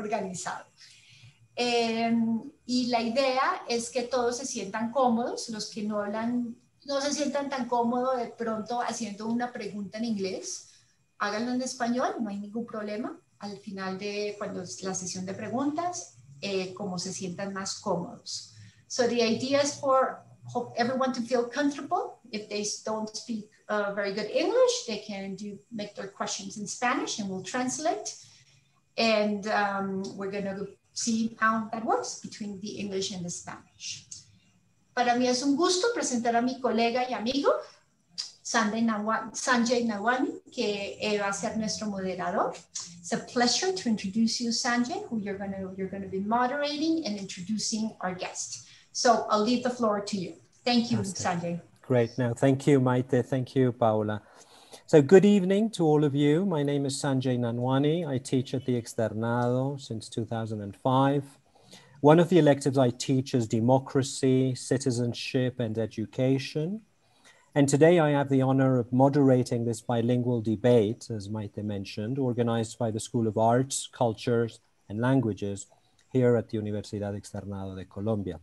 organizado. Em, y la idea es que todos se sientan cómodos, los que no hablan, no se sientan tan cómodos de pronto haciendo una pregunta en inglés, háganlo en español, no hay ningún problema. Al final de cuando la sesión de preguntas, eh, como se sientan más cómodos. So the idea is for everyone to feel comfortable. If they don't speak uh, very good English, they can do make their questions in Spanish and we'll translate. And um, we're going to see how that works between the English and the Spanish. Para mí es un gusto presentar a mi colega y amigo, Sanjay Nanwani, que va a ser nuestro moderador. It's a pleasure to introduce you, Sanjay, who you're going to you're going to be moderating and introducing our guest. So I'll leave the floor to you. Thank you, Sanjay. Great. Now, thank you, Maite. Thank you, Paula. So good evening to all of you. My name is Sanjay Nanwani. I teach at the Externado since 2005. One of the electives I teach is democracy, citizenship, and education. And today I have the honor of moderating this bilingual debate, as Maite mentioned, organized by the School of Arts, Cultures, and Languages here at the Universidad Externado de Colombia.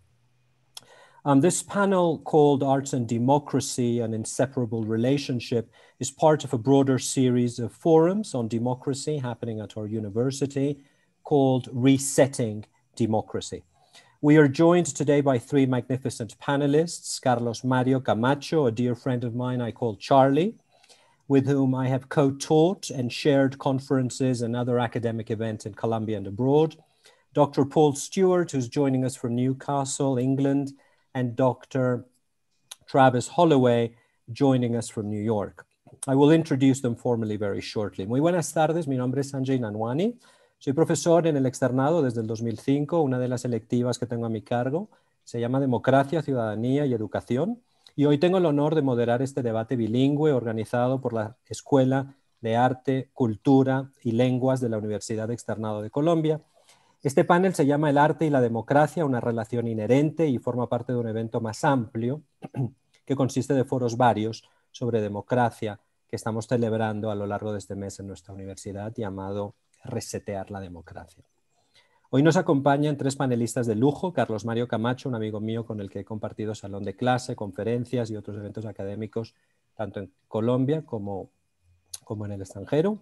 Um, this panel called Arts and Democracy, an Inseparable Relationship, is part of a broader series of forums on democracy happening at our university called Resetting Democracy. We are joined today by three magnificent panelists Carlos Mario Camacho, a dear friend of mine I call Charlie, with whom I have co taught and shared conferences and other academic events in Colombia and abroad. Dr. Paul Stewart, who's joining us from Newcastle, England, and Dr. Travis Holloway, joining us from New York. I will introduce them formally very shortly. Muy buenas tardes, mi nombre es Sanjay Nanwani. Soy profesor en el externado desde el 2005. Una de las electivas que tengo a mi cargo se llama Democracia, Ciudadanía y Educación. Y hoy tengo el honor de moderar este debate bilingüe organizado por la Escuela de Arte, Cultura y Lenguas de la Universidad Externado de Colombia. Este panel se llama El arte y la democracia, una relación inherente y forma parte de un evento más amplio que consiste de foros varios sobre democracia que estamos celebrando a lo largo de este mes en nuestra universidad llamado resetear la democracia. Hoy nos acompañan tres panelistas de lujo, Carlos Mario Camacho, un amigo mío con el que he compartido salón de clase, conferencias y otros eventos académicos, tanto en Colombia como, como en el extranjero.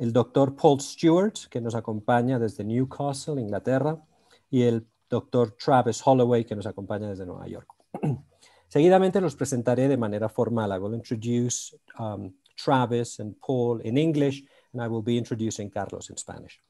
El doctor Paul Stewart, que nos acompaña desde Newcastle, Inglaterra, y el doctor Travis Holloway, que nos acompaña desde Nueva York. Seguidamente los presentaré de manera formal. I will introduce um, Travis and Paul in English and I will be introducing Carlos in Spanish.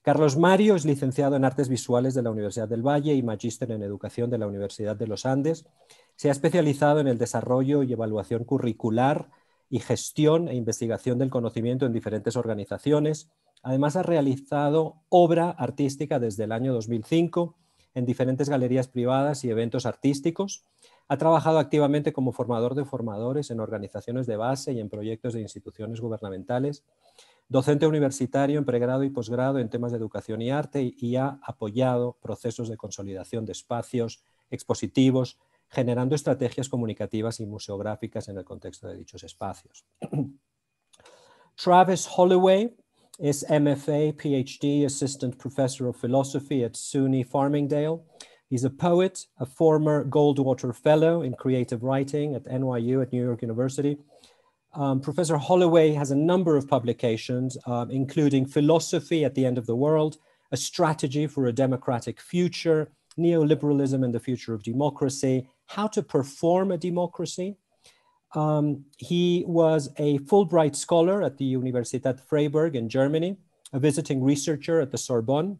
Carlos Mario es licenciado en Artes Visuales de la Universidad del Valle y magíster en Educación de la Universidad de los Andes. Se ha especializado en el desarrollo y evaluación curricular y gestión e investigación del conocimiento en diferentes organizaciones. Además, ha realizado obra artística desde el año 2005 en diferentes galerías privadas y eventos artísticos. Ha trabajado activamente como formador de formadores en organizaciones de base y en proyectos de instituciones gubernamentales docente universitario en pregrado y posgrado en temas de educación y arte y ha apoyado procesos de consolidación de espacios expositivos, generando estrategias comunicativas y museográficas en el contexto de dichos espacios. Travis Holloway is MFA, PhD, Assistant Professor of Philosophy at SUNY Farmingdale. He's a poet, a former Goldwater Fellow in Creative Writing at NYU at New York University, um, Professor Holloway has a number of publications, um, including Philosophy at the End of the World, A Strategy for a Democratic Future, Neoliberalism and the Future of Democracy, How to Perform a Democracy. Um, he was a Fulbright Scholar at the Universitat Freiburg in Germany, a visiting researcher at the Sorbonne,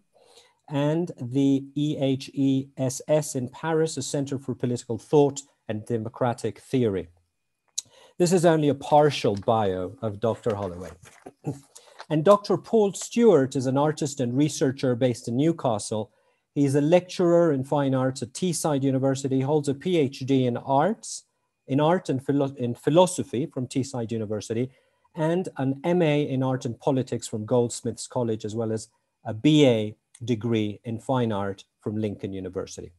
and the EHESS in Paris, a Center for Political Thought and Democratic Theory. This is only a partial bio of Dr. Holloway. and Dr. Paul Stewart is an artist and researcher based in Newcastle. He's a lecturer in fine arts at Teesside University, He holds a PhD in arts, in art and philo in philosophy from Teesside University, and an MA in art and politics from Goldsmiths College, as well as a BA degree in fine art from Lincoln University.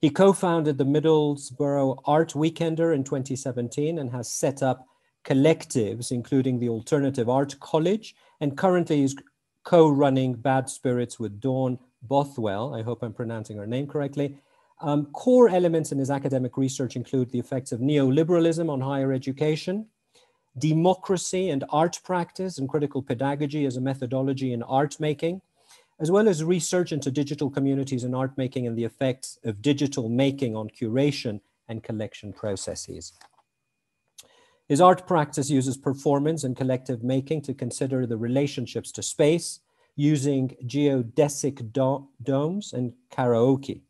He co-founded the Middlesbrough Art Weekender in 2017 and has set up collectives, including the Alternative Art College, and currently is co-running Bad Spirits with Dawn Bothwell. I hope I'm pronouncing her name correctly. Um, core elements in his academic research include the effects of neoliberalism on higher education, democracy and art practice and critical pedagogy as a methodology in art making, as well as research into digital communities and art making and the effects of digital making on curation and collection processes. His art practice uses performance and collective making to consider the relationships to space using geodesic do domes and karaoke.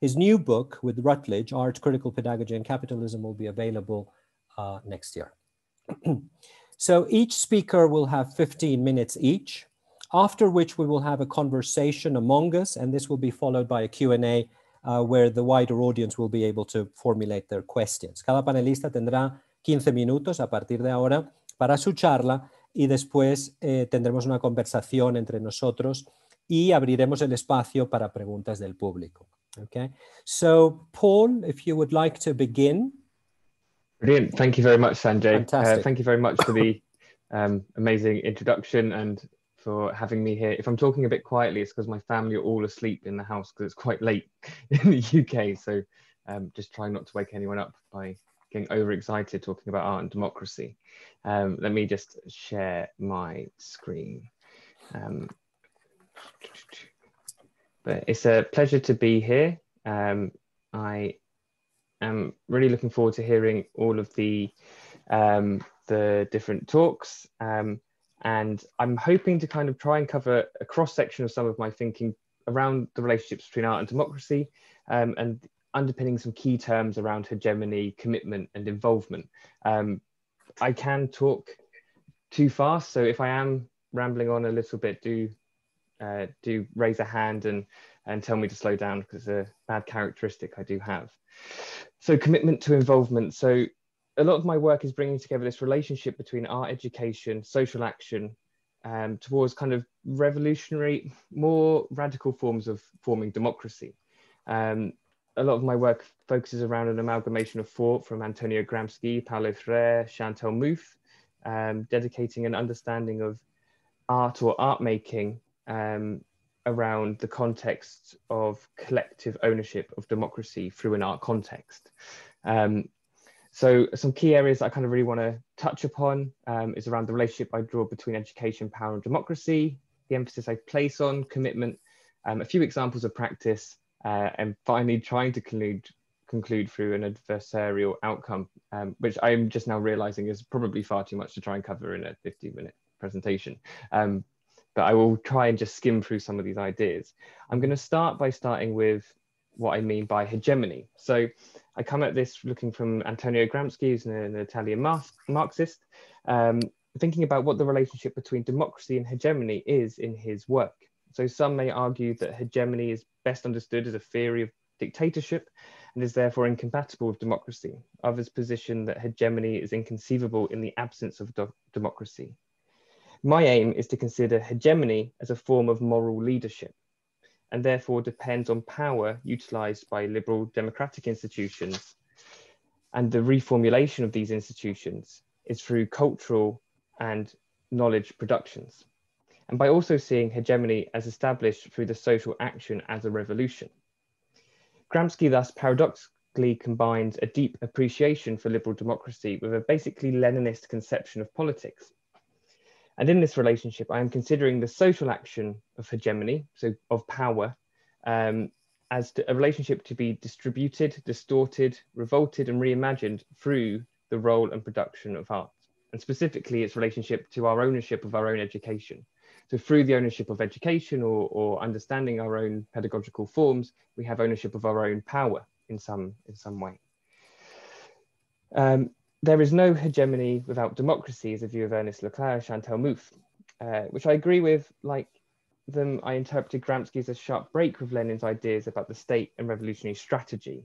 His new book with Routledge, Art, Critical Pedagogy and Capitalism will be available uh, next year. so each speaker will have 15 minutes each, after which we will have a conversation among us, and this will be followed by a Q&A uh, where the wider audience will be able to formulate their questions. Cada panelista tendrá 15 minutos a partir de ahora para su charla y después eh, tendremos una conversación entre nosotros y abriremos el espacio para preguntas del público. Okay, so Paul, if you would like to begin. Brilliant. Thank you very much, Sanjay. Uh, thank you very much for the um, amazing introduction and for having me here. If I'm talking a bit quietly, it's because my family are all asleep in the house because it's quite late in the UK. So um, just trying not to wake anyone up by getting overexcited talking about art and democracy. Um, let me just share my screen. Um, but it's a pleasure to be here. Um, I am really looking forward to hearing all of the um, the different talks. Um, and I'm hoping to kind of try and cover a cross section of some of my thinking around the relationships between art and democracy um, and underpinning some key terms around hegemony, commitment, and involvement. Um, I can talk too fast, so if I am rambling on a little bit, do uh, do raise a hand and and tell me to slow down because it's a bad characteristic I do have. So commitment to involvement. So a lot of my work is bringing together this relationship between art education, social action, um, towards kind of revolutionary, more radical forms of forming democracy. Um, a lot of my work focuses around an amalgamation of thought from Antonio Gramsci, Paulo Freire, Chantal Mouffe, um, dedicating an understanding of art or art making um, around the context of collective ownership of democracy through an art context. Um, so some key areas I kind of really want to touch upon um, is around the relationship I draw between education, power and democracy, the emphasis I place on commitment, um, a few examples of practice, uh, and finally trying to conclude, conclude through an adversarial outcome, um, which I'm just now realizing is probably far too much to try and cover in a 15 minute presentation. Um, but I will try and just skim through some of these ideas. I'm going to start by starting with what I mean by hegemony. So I come at this looking from Antonio Gramsci, who's an, an Italian Marxist, um, thinking about what the relationship between democracy and hegemony is in his work. So some may argue that hegemony is best understood as a theory of dictatorship and is therefore incompatible with democracy. Others position that hegemony is inconceivable in the absence of democracy. My aim is to consider hegemony as a form of moral leadership and therefore depends on power utilized by liberal democratic institutions. And the reformulation of these institutions is through cultural and knowledge productions. And by also seeing hegemony as established through the social action as a revolution. Gramsci thus paradoxically combines a deep appreciation for liberal democracy with a basically Leninist conception of politics and in this relationship, I am considering the social action of hegemony, so of power, um, as a relationship to be distributed, distorted, revolted, and reimagined through the role and production of art, and specifically its relationship to our ownership of our own education. So through the ownership of education or, or understanding our own pedagogical forms, we have ownership of our own power in some, in some way. Um, there is no hegemony without democracy is a view of Ernest Laclau, Chantal Mouffe, uh, which I agree with. Like them, I interpreted Gramsci as a sharp break with Lenin's ideas about the state and revolutionary strategy.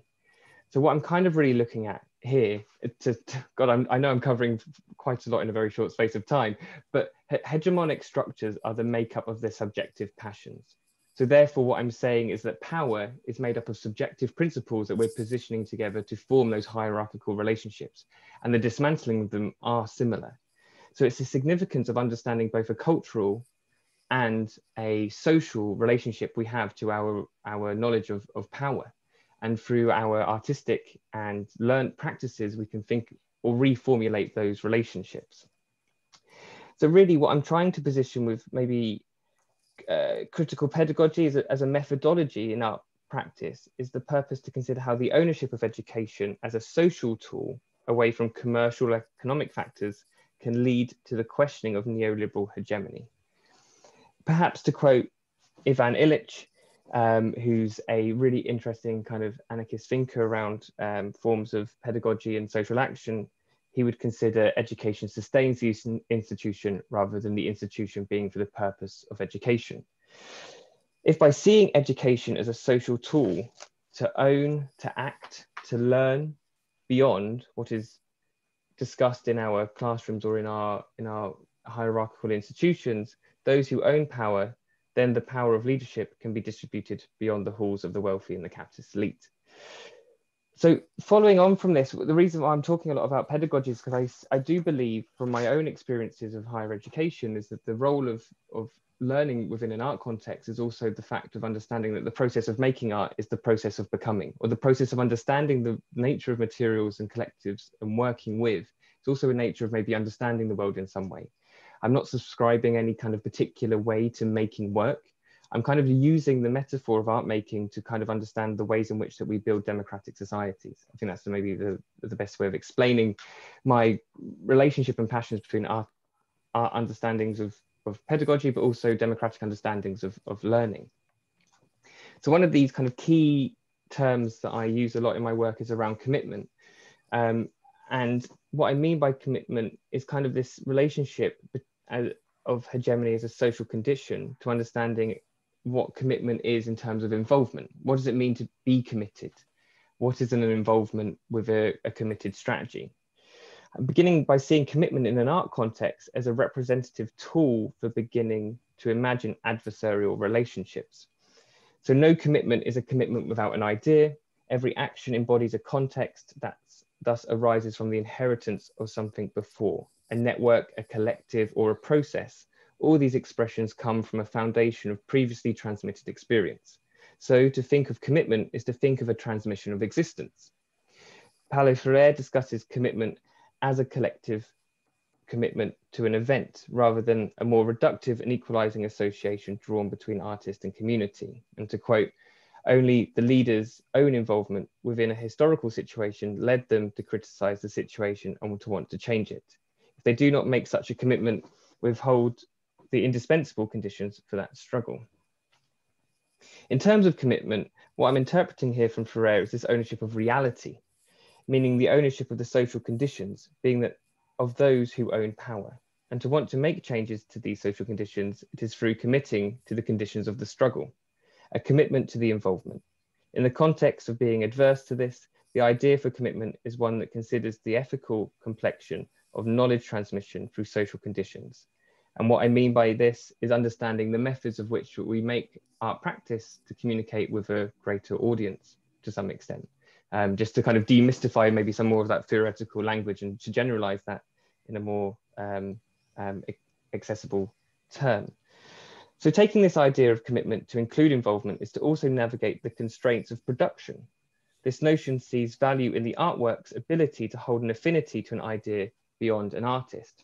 So what I'm kind of really looking at here, to, to God, I'm, i know I'm covering quite a lot in a very short space of time, but he hegemonic structures are the makeup of their subjective passions. So therefore, what I'm saying is that power is made up of subjective principles that we're positioning together to form those hierarchical relationships, and the dismantling of them are similar. So it's the significance of understanding both a cultural and a social relationship we have to our, our knowledge of, of power. And through our artistic and learned practices, we can think or reformulate those relationships. So really what I'm trying to position with maybe uh, critical pedagogy as a, as a methodology in our practice is the purpose to consider how the ownership of education as a social tool away from commercial economic factors can lead to the questioning of neoliberal hegemony. Perhaps to quote Ivan Illich, um, who's a really interesting kind of anarchist thinker around um, forms of pedagogy and social action, he would consider education sustains the institution rather than the institution being for the purpose of education. If by seeing education as a social tool to own, to act, to learn beyond what is discussed in our classrooms or in our in our hierarchical institutions, those who own power, then the power of leadership can be distributed beyond the halls of the wealthy and the capitalist elite. So following on from this, the reason why I'm talking a lot about pedagogy is because I, I do believe from my own experiences of higher education is that the role of, of learning within an art context is also the fact of understanding that the process of making art is the process of becoming, or the process of understanding the nature of materials and collectives and working with. It's also a nature of maybe understanding the world in some way. I'm not subscribing any kind of particular way to making work. I'm kind of using the metaphor of art making to kind of understand the ways in which that we build democratic societies. I think that's maybe the, the best way of explaining my relationship and passions between art understandings of of pedagogy, but also democratic understandings of, of learning. So one of these kind of key terms that I use a lot in my work is around commitment. Um, and what I mean by commitment is kind of this relationship of hegemony as a social condition to understanding what commitment is in terms of involvement. What does it mean to be committed? What is an involvement with a, a committed strategy? beginning by seeing commitment in an art context as a representative tool for beginning to imagine adversarial relationships. So no commitment is a commitment without an idea. Every action embodies a context that thus arises from the inheritance of something before, a network, a collective, or a process. All these expressions come from a foundation of previously transmitted experience. So to think of commitment is to think of a transmission of existence. Paulo Freire discusses commitment as a collective commitment to an event rather than a more reductive and equalizing association drawn between artist and community. And to quote, only the leader's own involvement within a historical situation led them to criticize the situation and to want to change it. If they do not make such a commitment, withhold the indispensable conditions for that struggle. In terms of commitment, what I'm interpreting here from Freire is this ownership of reality, meaning the ownership of the social conditions being that of those who own power. And to want to make changes to these social conditions, it is through committing to the conditions of the struggle, a commitment to the involvement. In the context of being adverse to this, the idea for commitment is one that considers the ethical complexion of knowledge transmission through social conditions. And what I mean by this is understanding the methods of which we make art practice to communicate with a greater audience to some extent um, just to kind of demystify maybe some more of that theoretical language and to generalize that in a more um, um, accessible term. So taking this idea of commitment to include involvement is to also navigate the constraints of production. This notion sees value in the artwork's ability to hold an affinity to an idea beyond an artist.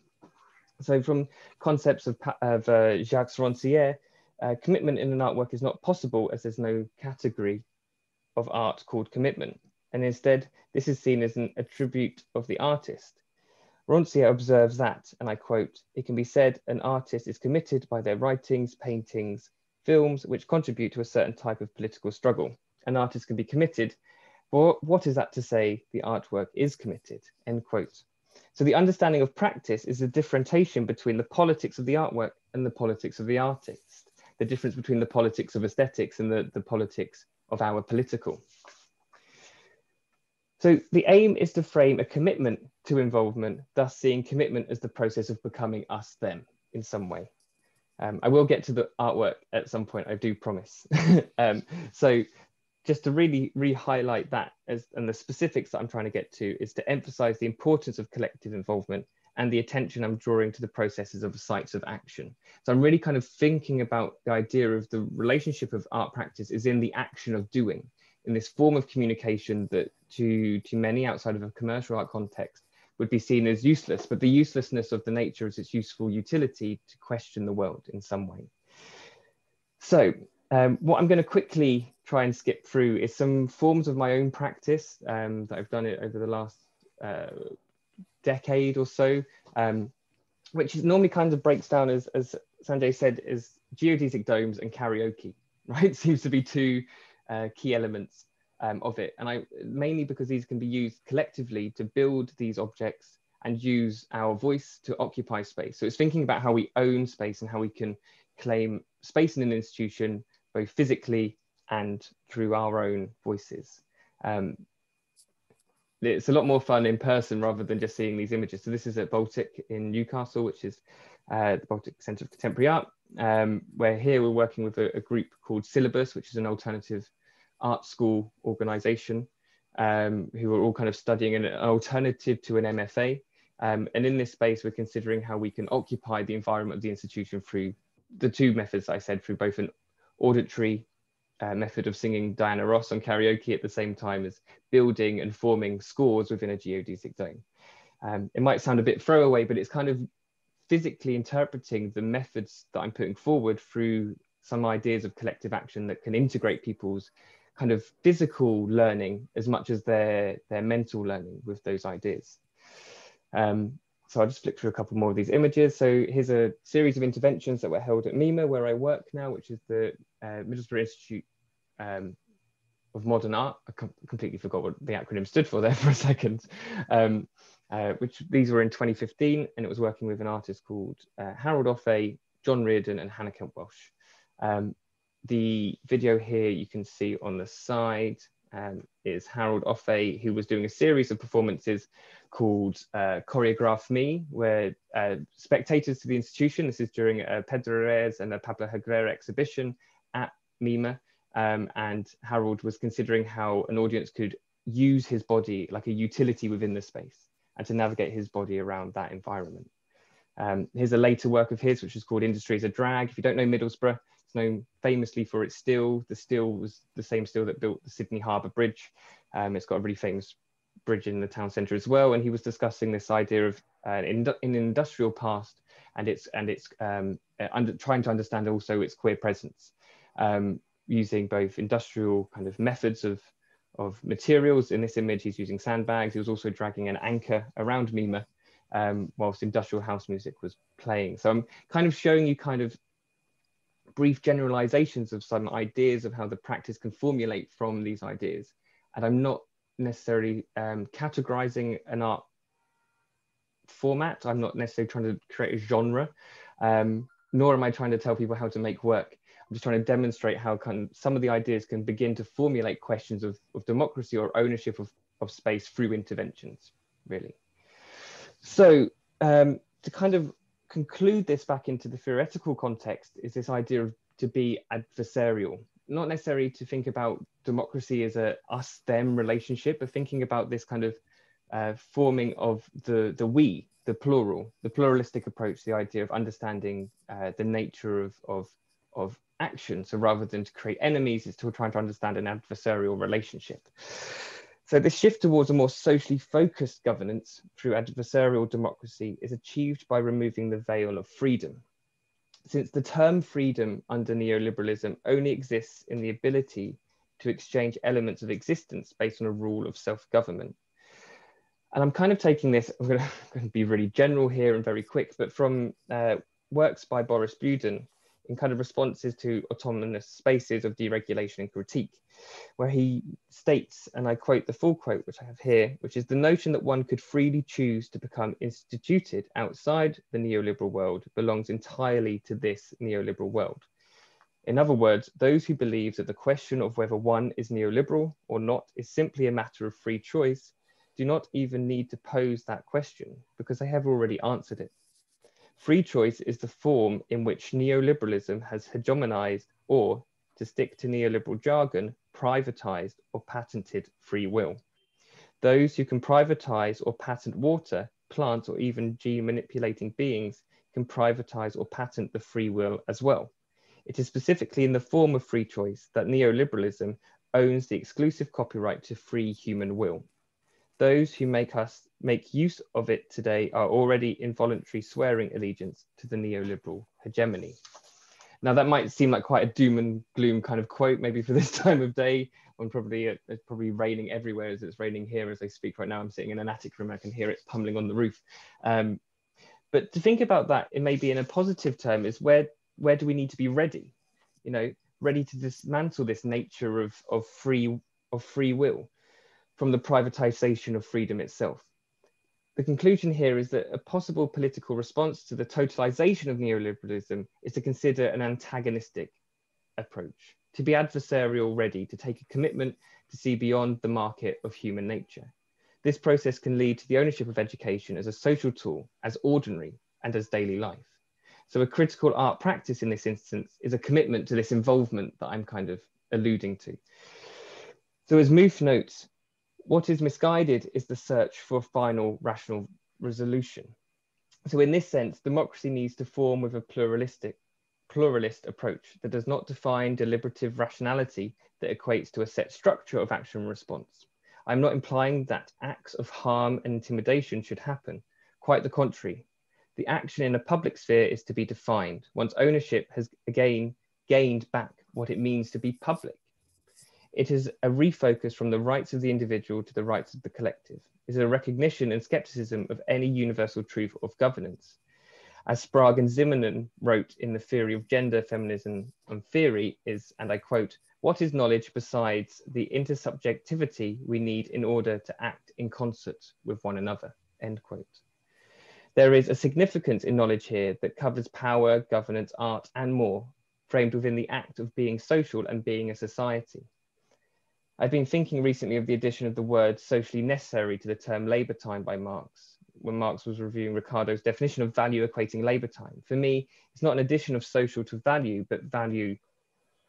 So from concepts of, of uh, Jacques Rancière, uh, commitment in an artwork is not possible as there's no category of art called commitment and instead this is seen as an attribute of the artist. Rancière observes that, and I quote, it can be said an artist is committed by their writings, paintings, films, which contribute to a certain type of political struggle. An artist can be committed, but what is that to say the artwork is committed, end quote. So the understanding of practice is the differentiation between the politics of the artwork and the politics of the artist, the difference between the politics of aesthetics and the, the politics of our political. So the aim is to frame a commitment to involvement, thus seeing commitment as the process of becoming us them in some way. Um, I will get to the artwork at some point, I do promise. um, so just to really re-highlight that as, and the specifics that I'm trying to get to is to emphasize the importance of collective involvement and the attention I'm drawing to the processes of sites of action. So I'm really kind of thinking about the idea of the relationship of art practice is in the action of doing, in this form of communication that to, to many outside of a commercial art context would be seen as useless, but the uselessness of the nature is its useful utility to question the world in some way. So um, what I'm going to quickly try and skip through is some forms of my own practice um, that I've done it over the last uh, decade or so, um, which is normally kind of breaks down as, as Sanjay said, as geodesic domes and karaoke, right? Seems to be two uh, key elements um, of it. And I mainly because these can be used collectively to build these objects and use our voice to occupy space. So it's thinking about how we own space and how we can claim space in an institution, both physically and through our own voices. Um, it's a lot more fun in person rather than just seeing these images. So this is at Baltic in Newcastle, which is uh, the Baltic Centre of Contemporary Art, um, where here we're working with a, a, group called Syllabus, which is an alternative art school organization um, who are all kind of studying an, alternative to an MFA. Um, and in this space, we're considering how we can occupy the environment of the institution through the two methods I said, through both an auditory uh, method of singing Diana Ross on karaoke at the same time as building and forming scores within a geodesic dome. Um, it might sound a bit throwaway, but it's kind of physically interpreting the methods that I'm putting forward through some ideas of collective action that can integrate people's kind of physical learning as much as their their mental learning with those ideas. Um, so I'll just flick through a couple more of these images. So here's a series of interventions that were held at MIMA, where I work now, which is the uh, Middlesbrough Institute um, of Modern Art. I com completely forgot what the acronym stood for there for a second. Um, uh, which these were in 2015, and it was working with an artist called uh, Harold Offeh, John Reardon, and Hannah Kemp Welch. Um, the video here you can see on the side um, is Harold Offeh, who was doing a series of performances called uh, Choreograph Me, where uh, spectators to the institution, this is during a Pedro Reyes and a Pablo Helguera exhibition at MIMA, um, and Harold was considering how an audience could use his body like a utility within the space and to navigate his body around that environment. Um, here's a later work of his, which is called Industry as a Drag. If you don't know Middlesbrough, it's known famously for its steel. The steel was the same steel that built the Sydney Harbour Bridge. Um, it's got a really famous bridge in the town centre as well. And he was discussing this idea of uh, in, in industrial past and it's and it's um, uh, under, trying to understand also its queer presence um, using both industrial kind of methods of of materials. In this image, he's using sandbags. He was also dragging an anchor around Mima um, whilst industrial house music was playing. So I'm kind of showing you kind of brief generalizations of some ideas of how the practice can formulate from these ideas. And I'm not necessarily um, categorizing an art format. I'm not necessarily trying to create a genre, um, nor am I trying to tell people how to make work. I'm just trying to demonstrate how of some of the ideas can begin to formulate questions of, of democracy or ownership of, of space through interventions, really. So um, to kind of conclude this back into the theoretical context is this idea of to be adversarial, not necessarily to think about democracy as a us them relationship, but thinking about this kind of uh, forming of the the we, the plural, the pluralistic approach, the idea of understanding uh, the nature of of of action. So rather than to create enemies, it's still trying to understand an adversarial relationship. So this shift towards a more socially focused governance through adversarial democracy is achieved by removing the veil of freedom. Since the term freedom under neoliberalism only exists in the ability to exchange elements of existence based on a rule of self-government. And I'm kind of taking this, I'm going to, be really general here and very quick, but from uh, works by Boris Buden, in kind of responses to autonomous spaces of deregulation and critique, where he states, and I quote the full quote, which I have here, which is the notion that one could freely choose to become instituted outside the neoliberal world belongs entirely to this neoliberal world. In other words, those who believe that the question of whether one is neoliberal or not is simply a matter of free choice do not even need to pose that question because they have already answered it. Free choice is the form in which neoliberalism has hegemonized or, to stick to neoliberal jargon, privatized or patented free will. Those who can privatize or patent water plants, or even gene manipulating beings can privatize or patent the free will as well. It is specifically in the form of free choice that neoliberalism owns the exclusive copyright to free human will. Those who make us make use of it today are already involuntary swearing allegiance to the neoliberal hegemony. Now that might seem like quite a doom and gloom kind of quote, maybe for this time of day, when probably uh, it's probably raining everywhere as it's raining here as I speak right now. I'm sitting in an attic room, I can hear it pummeling on the roof. Um, but to think about that, it may be in a positive term, is where where do we need to be ready? You know, ready to dismantle this nature of, of free of free will from the privatization of freedom itself. The conclusion here is that a possible political response to the totalization of neoliberalism is to consider an antagonistic approach, to be adversarial ready, to take a commitment to see beyond the market of human nature. This process can lead to the ownership of education as a social tool, as ordinary, and as daily life. So a critical art practice in this instance is a commitment to this involvement that I'm kind of alluding to. So as Mouffe notes, what is misguided is the search for a final rational resolution. So in this sense, democracy needs to form with a pluralistic, pluralist approach that does not define deliberative rationality that equates to a set structure of action and response. I'm not implying that acts of harm and intimidation should happen. Quite the contrary. The action in a public sphere is to be defined once ownership has again gained back what it means to be public. It is a refocus from the rights of the individual to the rights of the collective. It is a recognition and skepticism of any universal truth of governance. As Sprague and Zimmerman wrote in the theory of gender, feminism, and theory is, and I quote, what is knowledge besides the intersubjectivity we need in order to act in concert with one another, end quote. There is a significance in knowledge here that covers power, governance, art, and more, framed within the act of being social and being a society. I've been thinking recently of the addition of the word socially necessary to the term labour time by Marx, when Marx was reviewing Ricardo's definition of value equating labour time. For me, it's not an addition of social to value, but value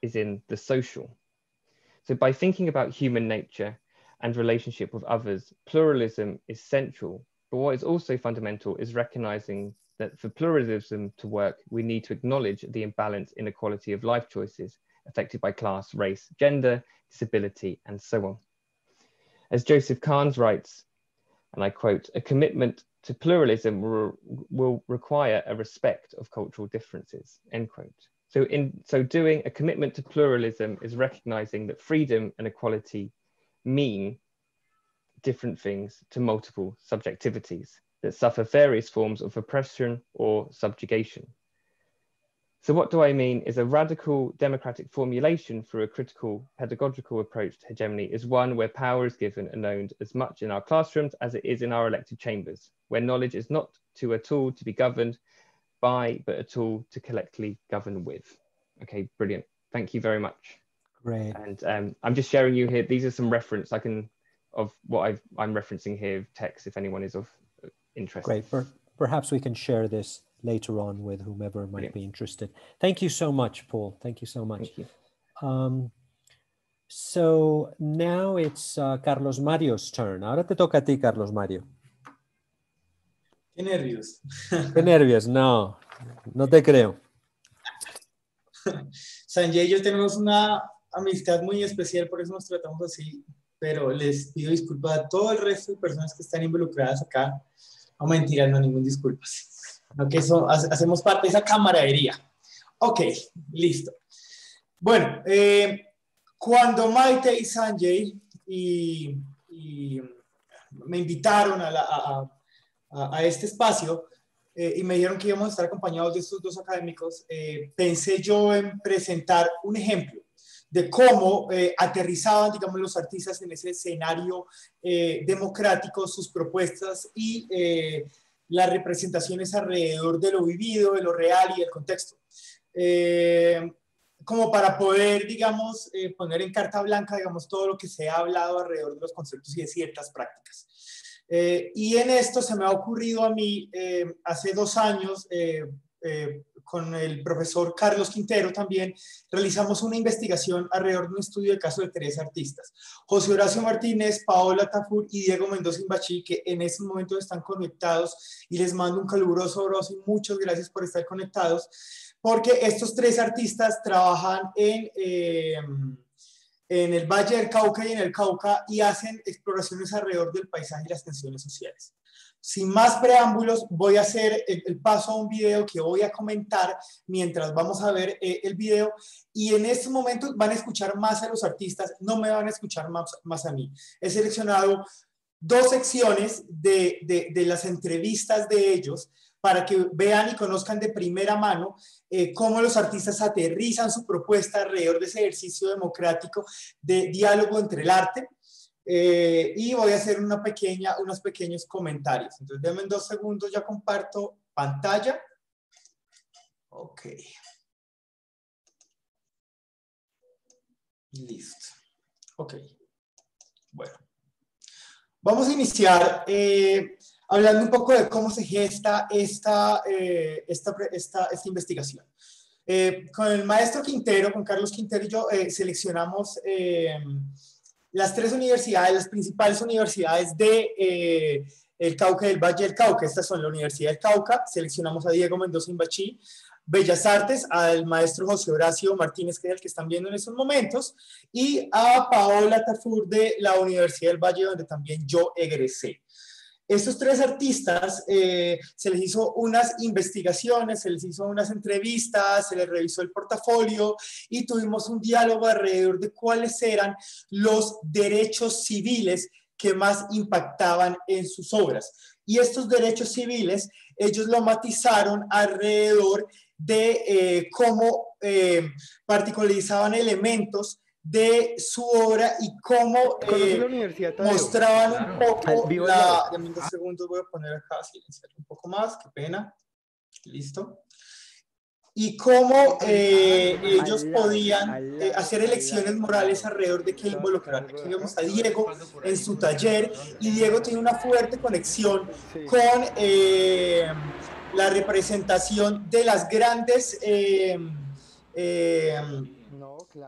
is in the social. So by thinking about human nature and relationship with others, pluralism is central. But what is also fundamental is recognizing that for pluralism to work, we need to acknowledge the imbalance inequality of life choices affected by class, race, gender, disability, and so on. As Joseph Carens writes, and I quote, a commitment to pluralism will, will require a respect of cultural differences, end quote. So in so doing, a commitment to pluralism is recognizing that freedom and equality mean different things to multiple subjectivities that suffer various forms of oppression or subjugation. So what do I mean is a radical democratic formulation for a critical pedagogical approach to hegemony is one where power is given and owned as much in our classrooms as it is in our elected chambers, where knowledge is not to a tool to be governed by, but a tool to collectively govern with. Okay, brilliant. Thank you very much. Great. And um, I'm just sharing you here. These are some reference I can of what I've, I'm referencing here, of text, if anyone is of interest. Great. Per perhaps we can share this later on with whomever might be interested. Thank you so much, Paul. Thank you so much. Um, so now it's uh, Carlos Mario's turn. Ahora te toca a ti, Carlos Mario. Qué nervios. Qué nervios, no, no te creo. Sanjay y yo tenemos una amistad muy especial, por eso nos tratamos así, pero les pido disculpas a todo el resto de personas que están involucradas acá. No mentiras, no ningún disculpas que eso, hacemos parte de esa camaradería. Ok, listo. Bueno, eh, cuando Maite y Sanjay y, me invitaron a, a, este espacio eh, y me dijeron que íbamos a estar acompañados de estos dos académicos, eh, pensé yo en presentar un ejemplo de cómo aterrizaban, digamos, los artistas en ese escenario democrático sus propuestas y las representaciones alrededor de lo vivido, de lo real y del contexto. Eh, como para poder, digamos, eh, poner en carta blanca, digamos, todo lo que se ha hablado alrededor de los conceptos y de ciertas prácticas. Eh, y en esto se me ha ocurrido a mí, hace dos años, con, el profesor Carlos Quintero también, realizamos una investigación alrededor de un estudio de caso de tres artistas, José Horacio Martínez, Paola Tafur y Diego Mendoza Imbachi, que en estos momentos están conectados y les mando un caluroso abrazo y muchas gracias por estar conectados, porque estos tres artistas trabajan en... Eh, en el Valle del Cauca y en el Cauca y hacen exploraciones alrededor del paisaje y las tensiones sociales. Sin más preámbulos, voy a hacer el, paso a un video que voy a comentar mientras vamos a ver eh, el video y en estos momentos van a escuchar más a los artistas, no me van a escuchar más, a mí. He seleccionado dos secciones de, de, de las entrevistas de ellos para que vean y conozcan de primera mano eh, cómo los artistas aterrizan su propuesta alrededor de ese ejercicio democrático de diálogo entre el arte. Eh, y voy a hacer una pequeña, unos pequeños comentarios. Entonces, denme dos segundos, ya comparto pantalla. Ok. Listo. Ok. Bueno. Vamos a iniciar. Eh, hablando un poco de cómo se gesta esta, eh, esta, esta, esta, investigación. Eh, con el maestro Quintero, con Carlos Quintero y yo, eh, seleccionamos las tres universidades, las principales universidades de el Cauca del Valle del Cauca. Estas son la Universidad del Cauca, seleccionamos a Diego Mendoza Imbachi, Bellas Artes, al maestro José Horacio Martínez, que es el que están viendo en estos momentos, y a Paola Tafur de la Universidad del Valle, donde también yo egresé. Estos tres artistas eh, se les hizo unas investigaciones, se les hizo unas entrevistas, se les revisó el portafolio y tuvimos un diálogo alrededor de cuáles eran los derechos civiles que más impactaban en sus obras. Y estos derechos civiles, ellos lo matizaron alrededor de eh, cómo eh, particularizaban elementos de su obra y cómo eh, mostraban un poco la... De dos segundos voy a poner acá, silenciar un poco más, qué pena. Listo. Y cómo eh, ellos podían eh, hacer elecciones morales alrededor de qué involucrar. Aquí vemos a Diego en su taller y Diego tiene una fuerte conexión con la representación de las grandes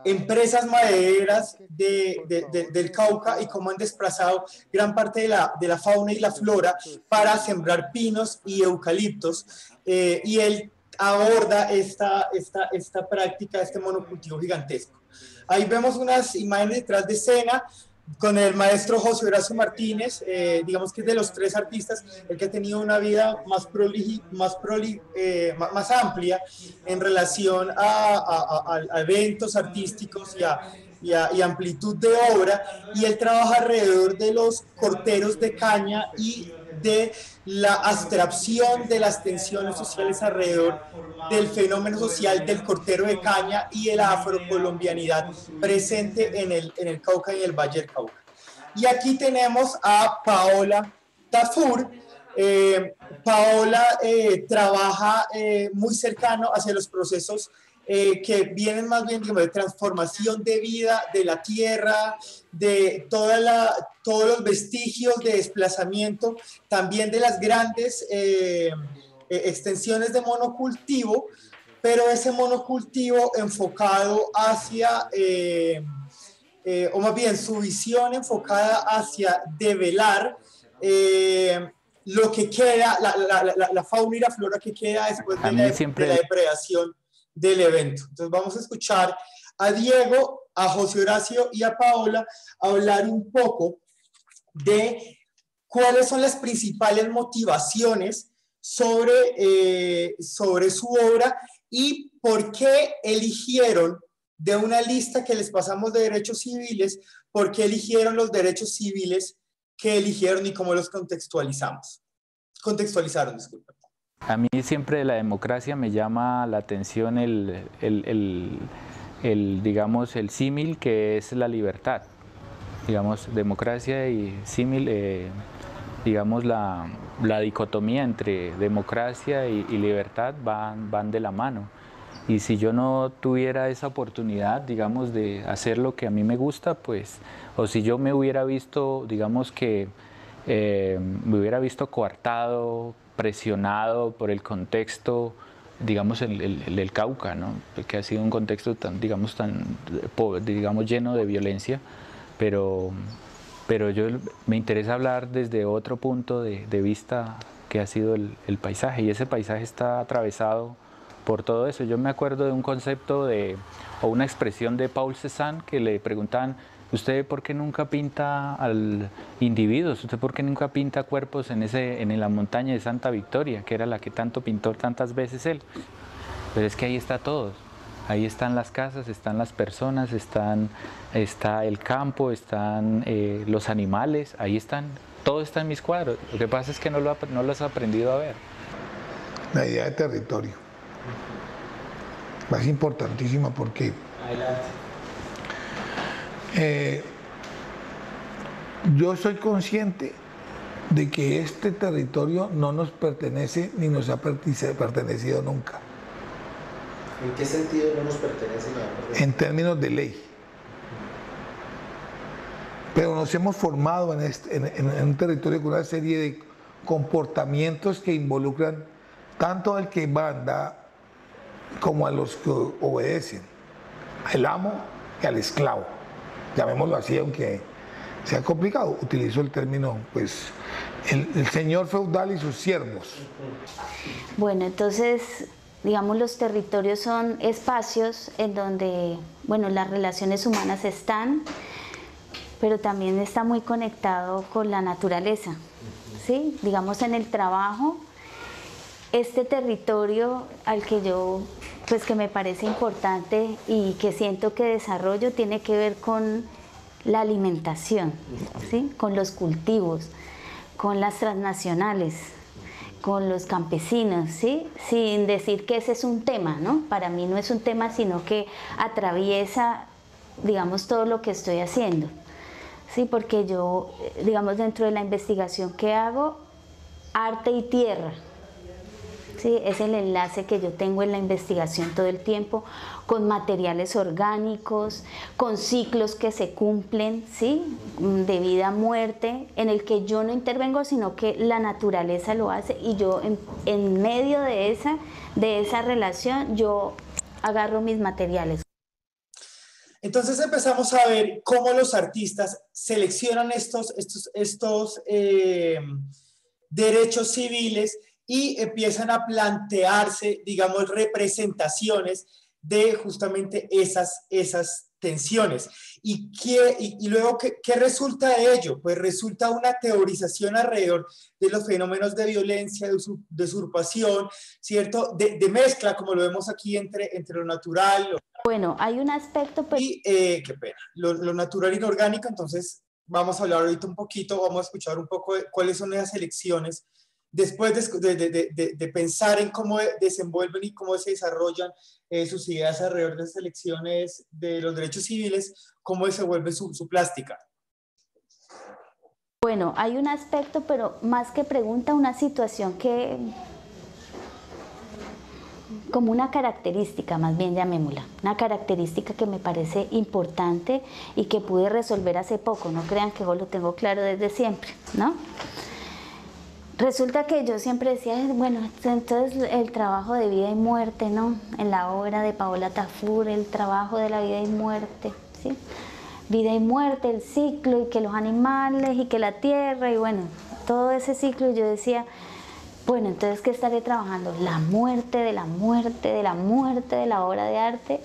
empresas madereras de, del Cauca y cómo han desplazado gran parte de la, de la fauna y la flora para sembrar pinos y eucaliptos. Eh, y él aborda esta, esta, esta práctica, este monocultivo gigantesco. Ahí vemos unas imágenes detrás de escena con el maestro José Horacio Martínez, eh, digamos que es de los tres artistas el que ha tenido una vida más, proli, más, proli, eh, más, amplia en relación a, eventos artísticos y a, y, amplitud de obra, y él trabaja alrededor de los corteros de caña y de la abstracción de las tensiones sociales alrededor del fenómeno social del cortero de caña y de la afrocolombianidad presente en el, en el Cauca y el Valle del Cauca. Y aquí tenemos a Paola Tafur. Eh, Paola eh, trabaja eh, muy cercano hacia los procesos eh, que vienen más bien de transformación de vida de la tierra, de toda la, todos los vestigios de desplazamiento, también de las grandes eh, eh, extensiones de monocultivo, pero ese monocultivo enfocado hacia, o más bien su visión enfocada hacia develar lo que queda, la, la, fauna y la flora que queda después de la, de la depredación del evento. Entonces vamos a escuchar a Diego, a José Horacio y a Paola hablar un poco de cuáles son las principales motivaciones sobre, eh, sobre su obra y por qué eligieron de una lista que les pasamos de derechos civiles, por qué eligieron los derechos civiles que eligieron y cómo los contextualizamos. Contextualizaron, disculpen. A mí siempre la democracia me llama la atención el, digamos, el símil que es la libertad. Digamos, democracia y símil, eh, digamos, la, dicotomía entre democracia y, libertad van, van de la mano. Y si yo no tuviera esa oportunidad, digamos, de hacer lo que a mí me gusta, pues, o si yo me hubiera visto, digamos que eh, me hubiera visto coartado, presionado por el contexto digamos, el, el, Cauca, ¿no? que ha sido un contexto tan, digamos, tan, digamos, lleno de violencia, pero, pero yo me interesa hablar desde otro punto de, vista que ha sido el, el, paisaje, y ese paisaje está atravesado por todo eso. Yo me acuerdo de un concepto de, o una expresión de Paul Cézanne que le preguntaban, ¿Usted por qué nunca pinta al individuos? ¿Usted por qué nunca pinta cuerpos en, ese, en la montaña de Santa Victoria, que era la que tanto pintó tantas veces él? Pero es que ahí está todo. Ahí están las casas, están las personas, están, está el campo, están eh, los animales, ahí están. Todo está en mis cuadros. Lo que pasa es que no lo, no lo has aprendido a ver. La idea de territorio. Es importantísima porque... Adelante eh, yo soy consciente de que este territorio no nos pertenece ni nos ha pertenecido nunca. ¿En qué sentido no nos pertenece? En términos de ley. Pero nos hemos formado en, este, en un territorio con una serie de comportamientos que involucran tanto al que manda como a los que obedecen, al amo y al esclavo llamémoslo así, aunque sea complicado, utilizo el término, pues, el, señor feudal y sus siervos. Bueno, entonces, digamos, los territorios son espacios en donde, bueno, las relaciones humanas están, pero también está muy conectado con la naturaleza, ¿sí? Digamos, en el trabajo, este territorio al que yo pues que me parece importante y que siento que desarrollo tiene que ver con la alimentación, ¿sí? con los cultivos, con las transnacionales, con los campesinos, ¿sí? sin decir que ese es un tema, ¿no? Para mí no es un tema, sino que atraviesa, digamos, todo lo que estoy haciendo. Sí, porque yo, digamos, dentro de la investigación que hago, arte y tierra, es el enlace que yo tengo en la investigación todo el tiempo con materiales orgánicos, con ciclos que se cumplen ¿sí? de vida a muerte, en el que yo no intervengo, sino que la naturaleza lo hace y yo en, medio de esa, de esa relación yo agarro mis materiales. Entonces empezamos a ver cómo los artistas seleccionan estos, estos, estos eh, derechos civiles y empiezan a plantearse, digamos, representaciones de justamente esas, esas tensiones. ¿Y, qué, y, luego ¿qué, ¿qué, resulta de ello? Pues resulta una teorización alrededor de los fenómenos de violencia, de, usurpación, ¿cierto? De, de, mezcla, como lo vemos aquí entre, entre lo natural. bueno, hay un aspecto... Y, eh, qué pena, lo, lo natural y lo orgánico, entonces vamos a hablar ahorita un poquito, vamos a escuchar un poco de cuáles son esas elecciones después de, de, de, pensar en cómo desenvuelven y cómo se desarrollan eh, sus ideas alrededor de las elecciones de los derechos civiles, cómo desenvuelve su, su plástica. Bueno, hay un aspecto, pero más que pregunta, una situación que, como una característica, más bien llamémosla, una característica que me parece importante y que pude resolver hace poco, no crean que yo lo tengo claro desde siempre, ¿no? Resulta que yo siempre decía, bueno, entonces el trabajo de vida y muerte, ¿no? En la obra de Paola Tafur, el trabajo de la vida y muerte, ¿sí? Vida y muerte, el ciclo, y que los animales, y que la tierra, y bueno, todo ese ciclo, yo decía, bueno, entonces, ¿qué estaré trabajando? La muerte de la muerte, de la muerte de la obra de arte.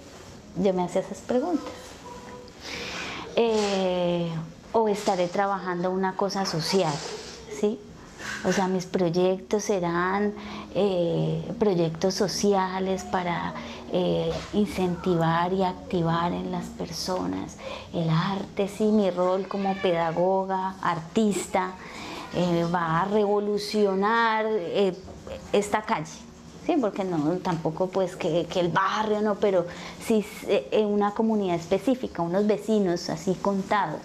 Yo me hacía esas preguntas. Eh, o estaré trabajando una cosa social, ¿sí? O sea, mis proyectos serán eh, proyectos sociales para eh, incentivar y activar en las personas el arte, sí, mi rol como pedagoga, artista, eh, va a revolucionar esta calle. Sí, porque no, tampoco pues que, el barrio, no, pero sí una comunidad específica, unos vecinos así contados.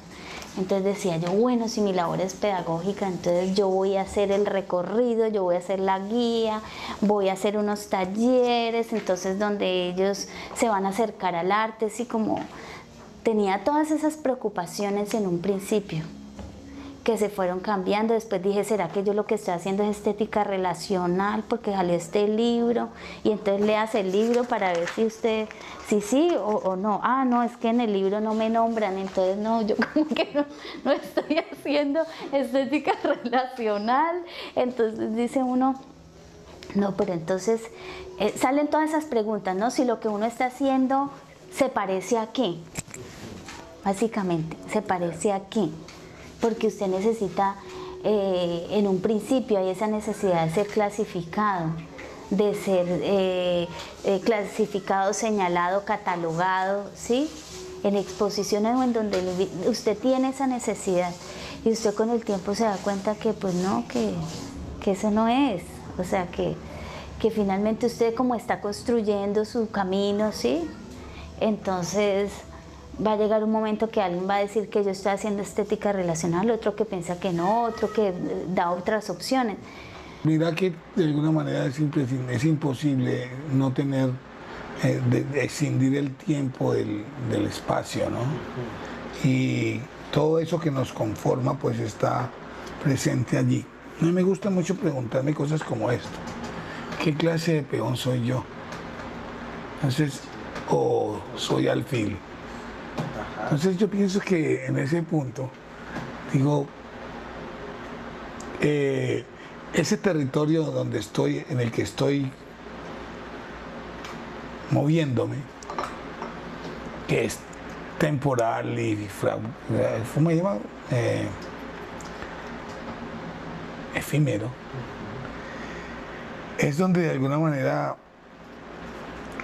Entonces decía yo, bueno, si mi labor es pedagógica, entonces yo voy a hacer el recorrido, yo voy a hacer la guía, voy a hacer unos talleres, entonces donde ellos se van a acercar al arte, así como tenía todas esas preocupaciones en un principio, que se fueron cambiando. Después dije, ¿será que yo lo que estoy haciendo es estética relacional? Porque salió este libro y entonces leas el libro para ver si usted, si sí o, no. Ah, no, es que en el libro no me nombran, entonces no, yo como que no, no estoy haciendo estética relacional. Entonces dice uno, no, pero entonces eh, salen todas esas preguntas, ¿no? Si lo que uno está haciendo se parece a qué, básicamente, se parece a qué, porque usted necesita, eh, en un principio hay esa necesidad de ser clasificado, de ser eh, clasificado, señalado, catalogado, ¿sí? En exposiciones o en donde usted tiene esa necesidad y usted con el tiempo se da cuenta que pues no, que, que eso no es, o sea que, que finalmente usted como está construyendo su camino, ¿sí? Entonces va a llegar un momento que alguien va a decir que yo estoy haciendo estética relacional, otro que piensa que no, otro que da otras opciones. Mira que de alguna manera es, es imposible no tener, eh, de, de el tiempo del, del, espacio, ¿no? Y todo eso que nos conforma pues está presente allí. A mí me gusta mucho preguntarme cosas como esto. ¿Qué clase de peón soy yo? Entonces, o soy alfil. Entonces yo pienso que en ese punto, digo, eh, ese territorio donde estoy, en el que estoy moviéndome, que es temporal y ¿cómo se llama? Eh, efímero, es donde de alguna manera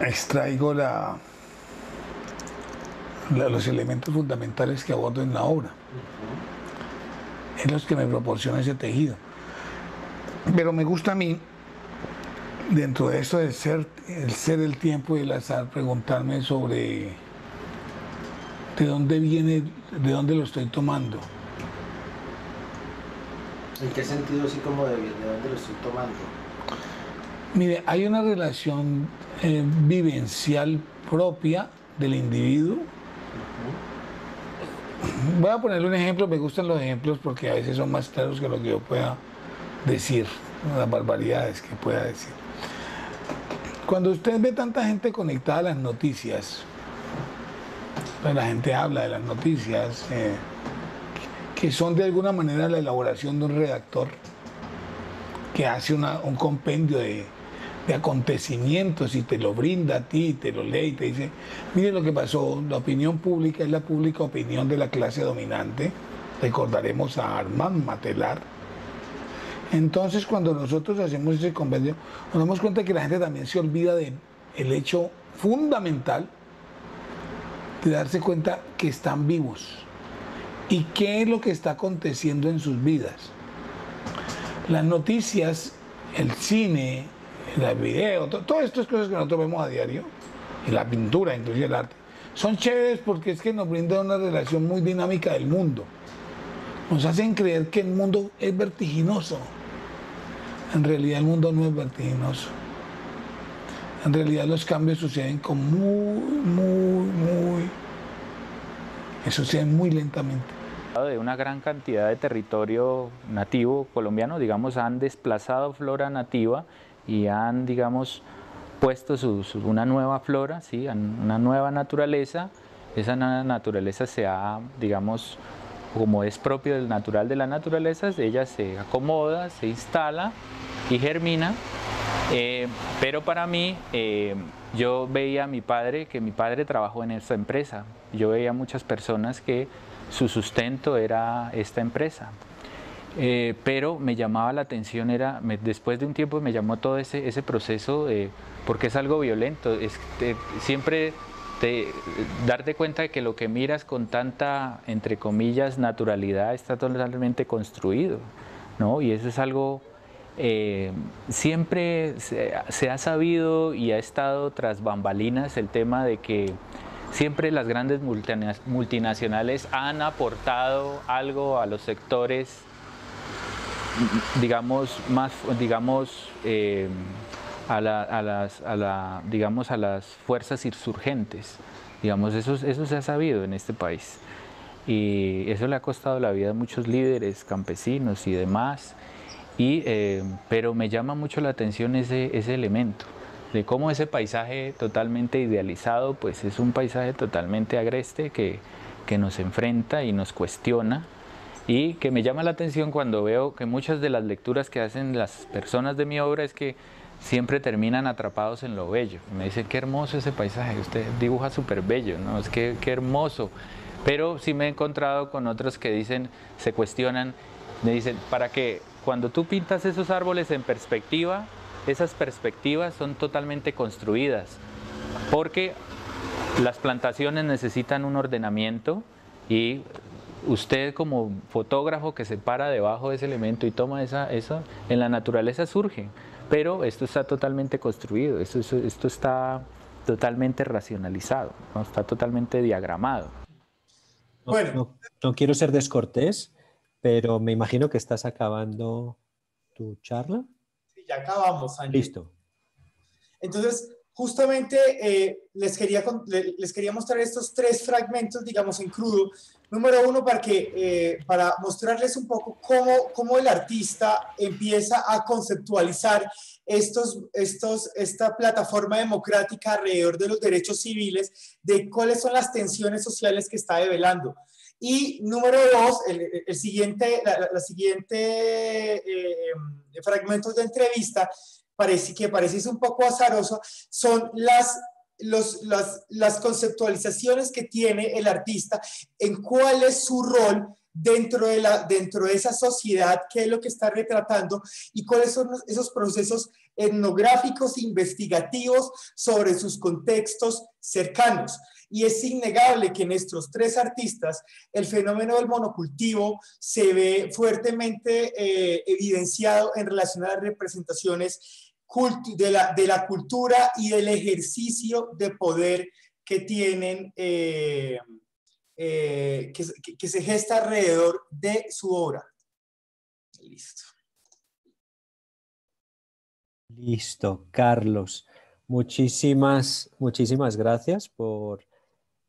extraigo la, la, los elementos fundamentales que abordo en la obra. Es los que me proporciona ese tejido. Pero me gusta a mí, dentro de eso de ser el ser el tiempo y el azar, preguntarme sobre de dónde viene, de dónde lo estoy tomando. ¿En qué sentido así como de, de dónde lo estoy tomando? Mire, hay una relación eh, vivencial propia del individuo. Voy a ponerle un ejemplo, me gustan los ejemplos porque a veces son más claros que lo que yo pueda decir, las barbaridades que pueda decir. Cuando usted ve tanta gente conectada a las noticias, pues la gente habla de las noticias, eh, que son de alguna manera la elaboración de un redactor que hace un compendio de, de acontecimientos y te lo brinda a ti, te lo lee y te dice, mire lo que pasó, la opinión pública es la pública opinión de la clase dominante, recordaremos a Armand Matelar. Entonces cuando nosotros hacemos ese convenio, nos damos cuenta que la gente también se olvida del el hecho fundamental de darse cuenta que están vivos y qué es lo que está aconteciendo en sus vidas. Las noticias, el cine, el video, to- todas estas cosas que nosotros vemos a diario, y la pintura, inclusive el arte, son chéveres porque es que nos brindan una relación muy dinámica del mundo. Nos hacen creer que el mundo es vertiginoso. En realidad el mundo no es vertiginoso. En realidad los cambios suceden con muy, muy, muy... suceden muy lentamente. de una gran cantidad de territorio nativo colombiano, digamos, han desplazado flora nativa y han, digamos, puesto su- su- una nueva flora, ¿sí? una nueva naturaleza. Esa na- naturaleza se ha, digamos, como es propio del natural de la naturaleza, ella se acomoda, se instala y germina. Eh, pero para mí, eh, yo veía a mi padre, que mi padre trabajó en esta empresa. Yo veía muchas personas que su sustento era esta empresa. Eh, pero me llamaba la atención, era, después de un tiempo me llamó todo ese, ese proceso, eh, porque es algo violento, es siempre te, darte cuenta de que lo que miras con tanta, entre comillas, naturalidad está totalmente construido, ¿no? Y eso es algo, eh, siempre se, ha sabido y ha estado tras bambalinas el tema de que siempre las grandes multina- multinacionales han aportado algo a los sectores digamos, más, digamos, eh, a, la- a las, digamos, a las fuerzas insurgentes. Digamos, eso, eso se ha sabido en este país. y eso le ha costado la vida a muchos líderes, campesinos y demás. Y, eh, pero me llama mucho la atención ese, ese elemento, de cómo ese paisaje totalmente idealizado, pues es un paisaje totalmente agreste que, que nos enfrenta y nos cuestiona y que me llama la atención cuando veo que muchas de las lecturas que hacen las personas de mi obra es que siempre terminan atrapados en lo bello. Me dicen, qué hermoso ese paisaje, usted dibuja súper bello, ¿no? Es que qué hermoso. Pero sí me he encontrado con otros que dicen, se cuestionan, me dicen, para que cuando tú pintas esos árboles en perspectiva, esas perspectivas son totalmente construidas, porque las plantaciones necesitan un ordenamiento y usted como fotógrafo que se para debajo de ese elemento y toma esa, eso, en la naturaleza surge, pero esto está totalmente construido, esto, esto está totalmente racionalizado, ¿no? está totalmente diagramado. Bueno. No, quiero ser descortés, pero me imagino que estás acabando tu charla. Sí, ya acabamos, Listo. Entonces, justamente eh, les, quería, les quería mostrar estos tres fragmentos, digamos, en crudo. Número uno, para, eh, para mostrarles un poco cómo, cómo el artista empieza a conceptualizar estos, estos, esta plataforma democrática alrededor de los derechos civiles, de cuáles son las tensiones sociales que está develando. Y número dos, el, siguiente, la, siguiente eh, fragmentos de entrevista, parece que parece un poco azaroso, son las los, las, las, conceptualizaciones que tiene el artista en cuál es su rol dentro de, la, dentro de esa sociedad, qué es lo que está retratando y cuáles son esos procesos etnográficos, investigativos sobre sus contextos cercanos. Y es innegable que en estos tres artistas el fenómeno del monocultivo se ve fuertemente eh, evidenciado en relación a las representaciones de la, de la cultura y del ejercicio de poder que tienen eh, eh, que, se gesta alrededor de su obra. Listo. Listo, Carlos. Muchísimas, muchísimas gracias por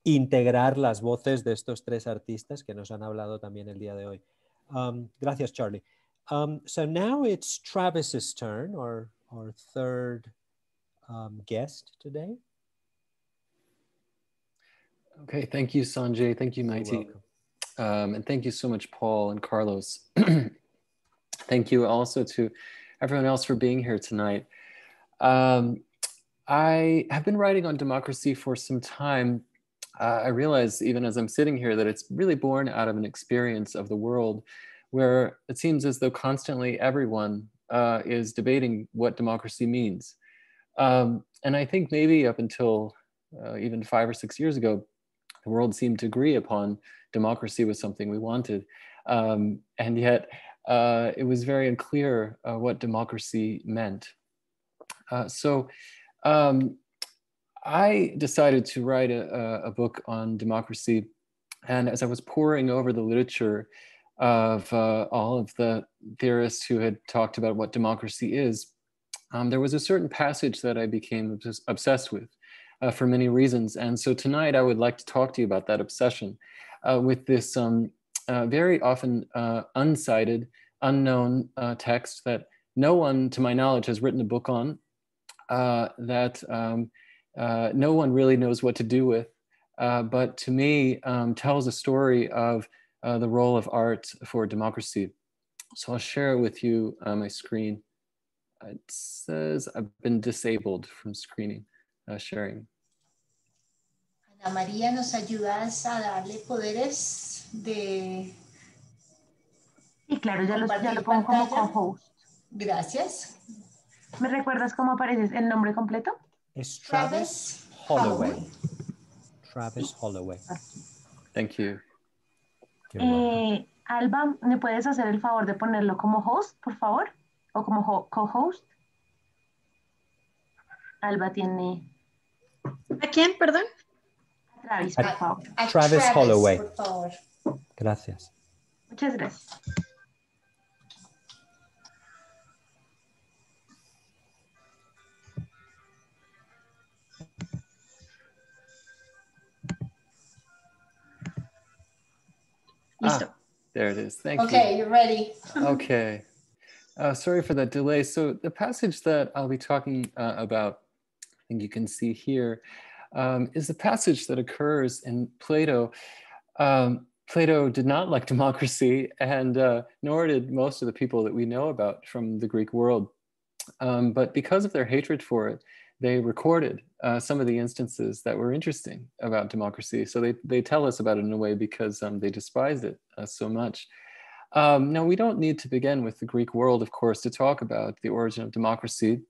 integrar las voces de estos tres artistas que nos han hablado también el día de hoy. Um, gracias, Charlie. Um, so now it's Travis's turn, or our third um, guest today. Okay, thank you, Sanjay. Thank you, Maiti. Um, and thank you so much, Paul and Carlos. thank you also to everyone else for being here tonight. Um, I have been writing on democracy for some time. Uh, I realize, even as I'm sitting here, that it's really born out of an experience of the world where it seems as though constantly everyone uh, is debating what democracy means. Um, and I think maybe up until uh, even five or six years ago, the world seemed to agree upon democracy was something we wanted. Um, and yet uh, it was very unclear uh, what democracy meant. Uh, so um, I decided to write a, a, book on democracy. And as I was poring over the literature of uh, all of the theorists who had talked about what democracy is, um, there was a certain passage that I became obsessed with uh, for many reasons. And so tonight I would like to talk to you about that obsession uh, with this um, uh, very often uh, uncited, unknown uh, text that no one, to my knowledge, has written a book on, that um, no one really knows what to do with, but to me um, tells a story of Uh, the role of art for democracy. So I'll share it with you on my screen. It says I've been disabled from screening, uh, sharing. Ana María, ¿nos ayudas a darle poderes de... Sí, claro, ya, los, ya lo pongo como co-host. Gracias. ¿Me recuerdas cómo aparece el nombre completo? Es Travis, Holloway. Travis Holloway. Ah. Thank you. Eh, Alba, ¿me puedes hacer el favor de ponerlo como host, por favor? ¿O como co-host? Alba tiene... ¿A quién, perdón? Travis, por favor. Travis, Travis Holloway. Por favor. Gracias. Muchas gracias. Listo. Ah, there it is. Thank okay, you. Okay, you're ready. okay. Uh, sorry for that delay. So the passage that I'll be talking uh, about, I think you can see here, um, is the passage that occurs in Plato. Um, Plato did not like democracy, and uh, nor did most of the people that we know about from the Greek world. Um, but because of their hatred for it, they recorded uh, some of the instances that were interesting about democracy. So they, they tell us about it in a way because um, they despised it uh, so much. Um, now, we don't need to begin with the Greek world, of course, to talk about the origin of democracy.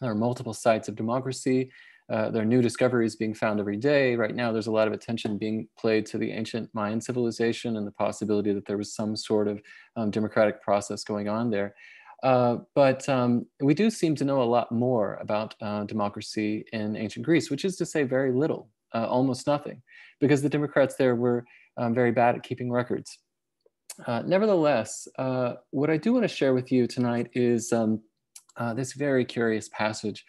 There are multiple sites of democracy. Uh, there are new discoveries being found every day. Right now, there's a lot of attention being played to the ancient Mayan civilization and the possibility that there was some sort of um, democratic process going on there. Uh, but um, we do seem to know a lot more about uh, democracy in ancient Greece, which is to say very little, uh, almost nothing, because the Democrats there were um, very bad at keeping records. Uh, nevertheless, uh, what I do want to share with you tonight is um, this very curious passage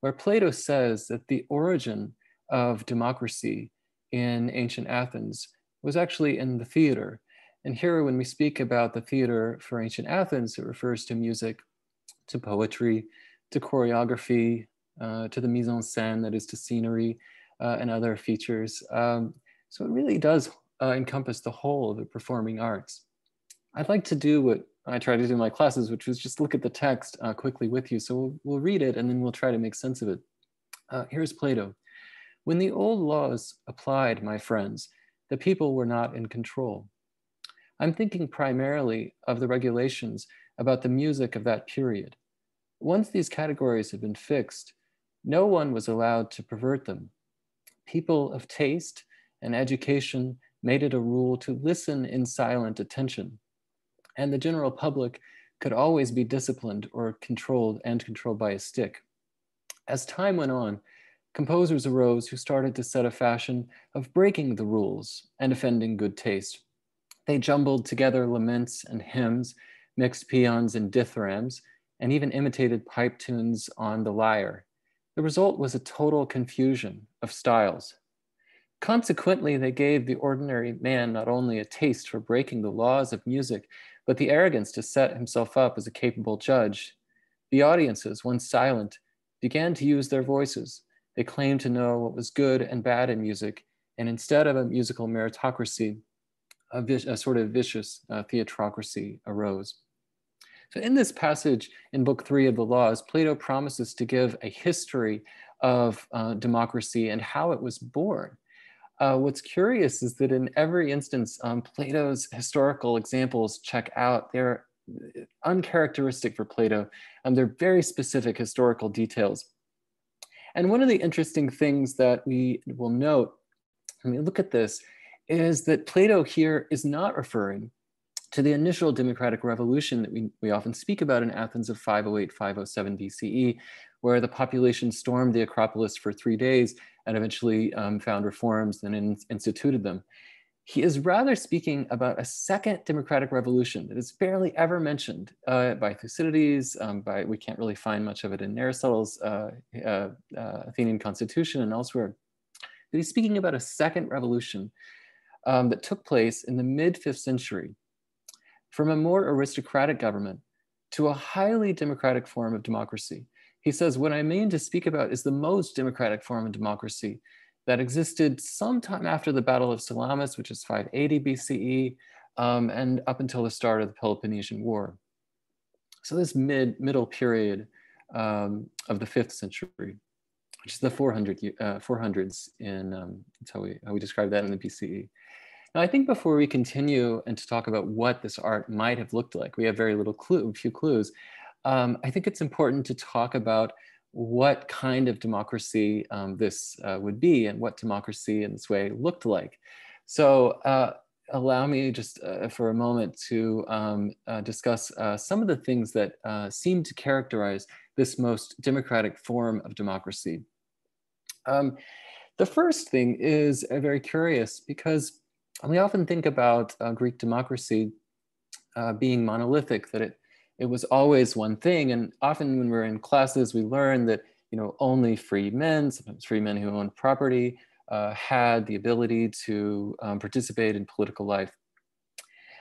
where Plato says that the origin of democracy in ancient Athens was actually in the theater. And here, when we speak about the theater for ancient Athens, it refers to music, to poetry, to choreography, uh, to the mise en scène, that is to scenery uh, and other features. Um, so it really does uh, encompass the whole of the performing arts. I'd like to do what I try to do in my classes, which was just look at the text uh, quickly with you. So we'll, we'll, read it and then we'll try to make sense of it. Uh, here's Plato. When the old laws applied, my friends, the people were not in control. I'm thinking primarily of the regulations about the music of that period. Once these categories had been fixed, no one was allowed to pervert them. People of taste and education made it a rule to listen in silent attention and the general public could always be disciplined or controlled and controlled by a stick. As time went on, composers arose who started to set a fashion of breaking the rules and offending good taste. They jumbled together laments and hymns, mixed paeans and dithyrambs, and even imitated pipe tunes on the lyre. The result was a total confusion of styles. Consequently, they gave the ordinary man not only a taste for breaking the laws of music, but the arrogance to set himself up as a capable judge. The audiences, once silent, began to use their voices. They claimed to know what was good and bad in music, and instead of a musical meritocracy, a, a sort of vicious uh, theatrocracy arose. So, in this passage in Book Three of the Laws, Plato promises to give a history of uh, democracy and how it was born. Uh, what's curious is that in every instance, um, Plato's historical examples check out. They're uh, uncharacteristic for Plato. Um, they're very specific historical details. And one of the interesting things that we will note when we look at this is that Plato here is not referring to the initial democratic revolution that we, we often speak about in Athens of 508, 507 BCE, where the population stormed the Acropolis for three days and eventually um, found reforms and in, instituted them. He is rather speaking about a second democratic revolution that is barely ever mentioned uh, by Thucydides. Um, by we can't really find much of it in Aristotle's uh, uh, uh, Athenian constitution and elsewhere. But he's speaking about a second revolution um, that took place in the mid fifth century, from a more aristocratic government to a highly democratic form of democracy he says, What I mean to speak about is the most democratic form of democracy that existed sometime after the Battle of Salamis, which is 580 BCE, um, and up until the start of the Peloponnesian War. So this mid middle period um, of the fifth century, which is the 400, uh, 400s in, um, that's how we, how we describe that in the BCE. Now, I think before we continue and to talk about what this art might have looked like, we have very little clue, few clues um, I think it's important to talk about what kind of democracy um, this uh, would be and what democracy in this way looked like. So uh, allow me just uh, for a moment to um, uh, discuss uh, some of the things that uh, seem to characterize this most democratic form of democracy. Um, the first thing is very curious because we often think about Greek democracy being monolithic, that it it was always one thing. And often when we're in classes, we learn that you know only free men, sometimes free men who owned property, uh, had the ability to um, participate in political life.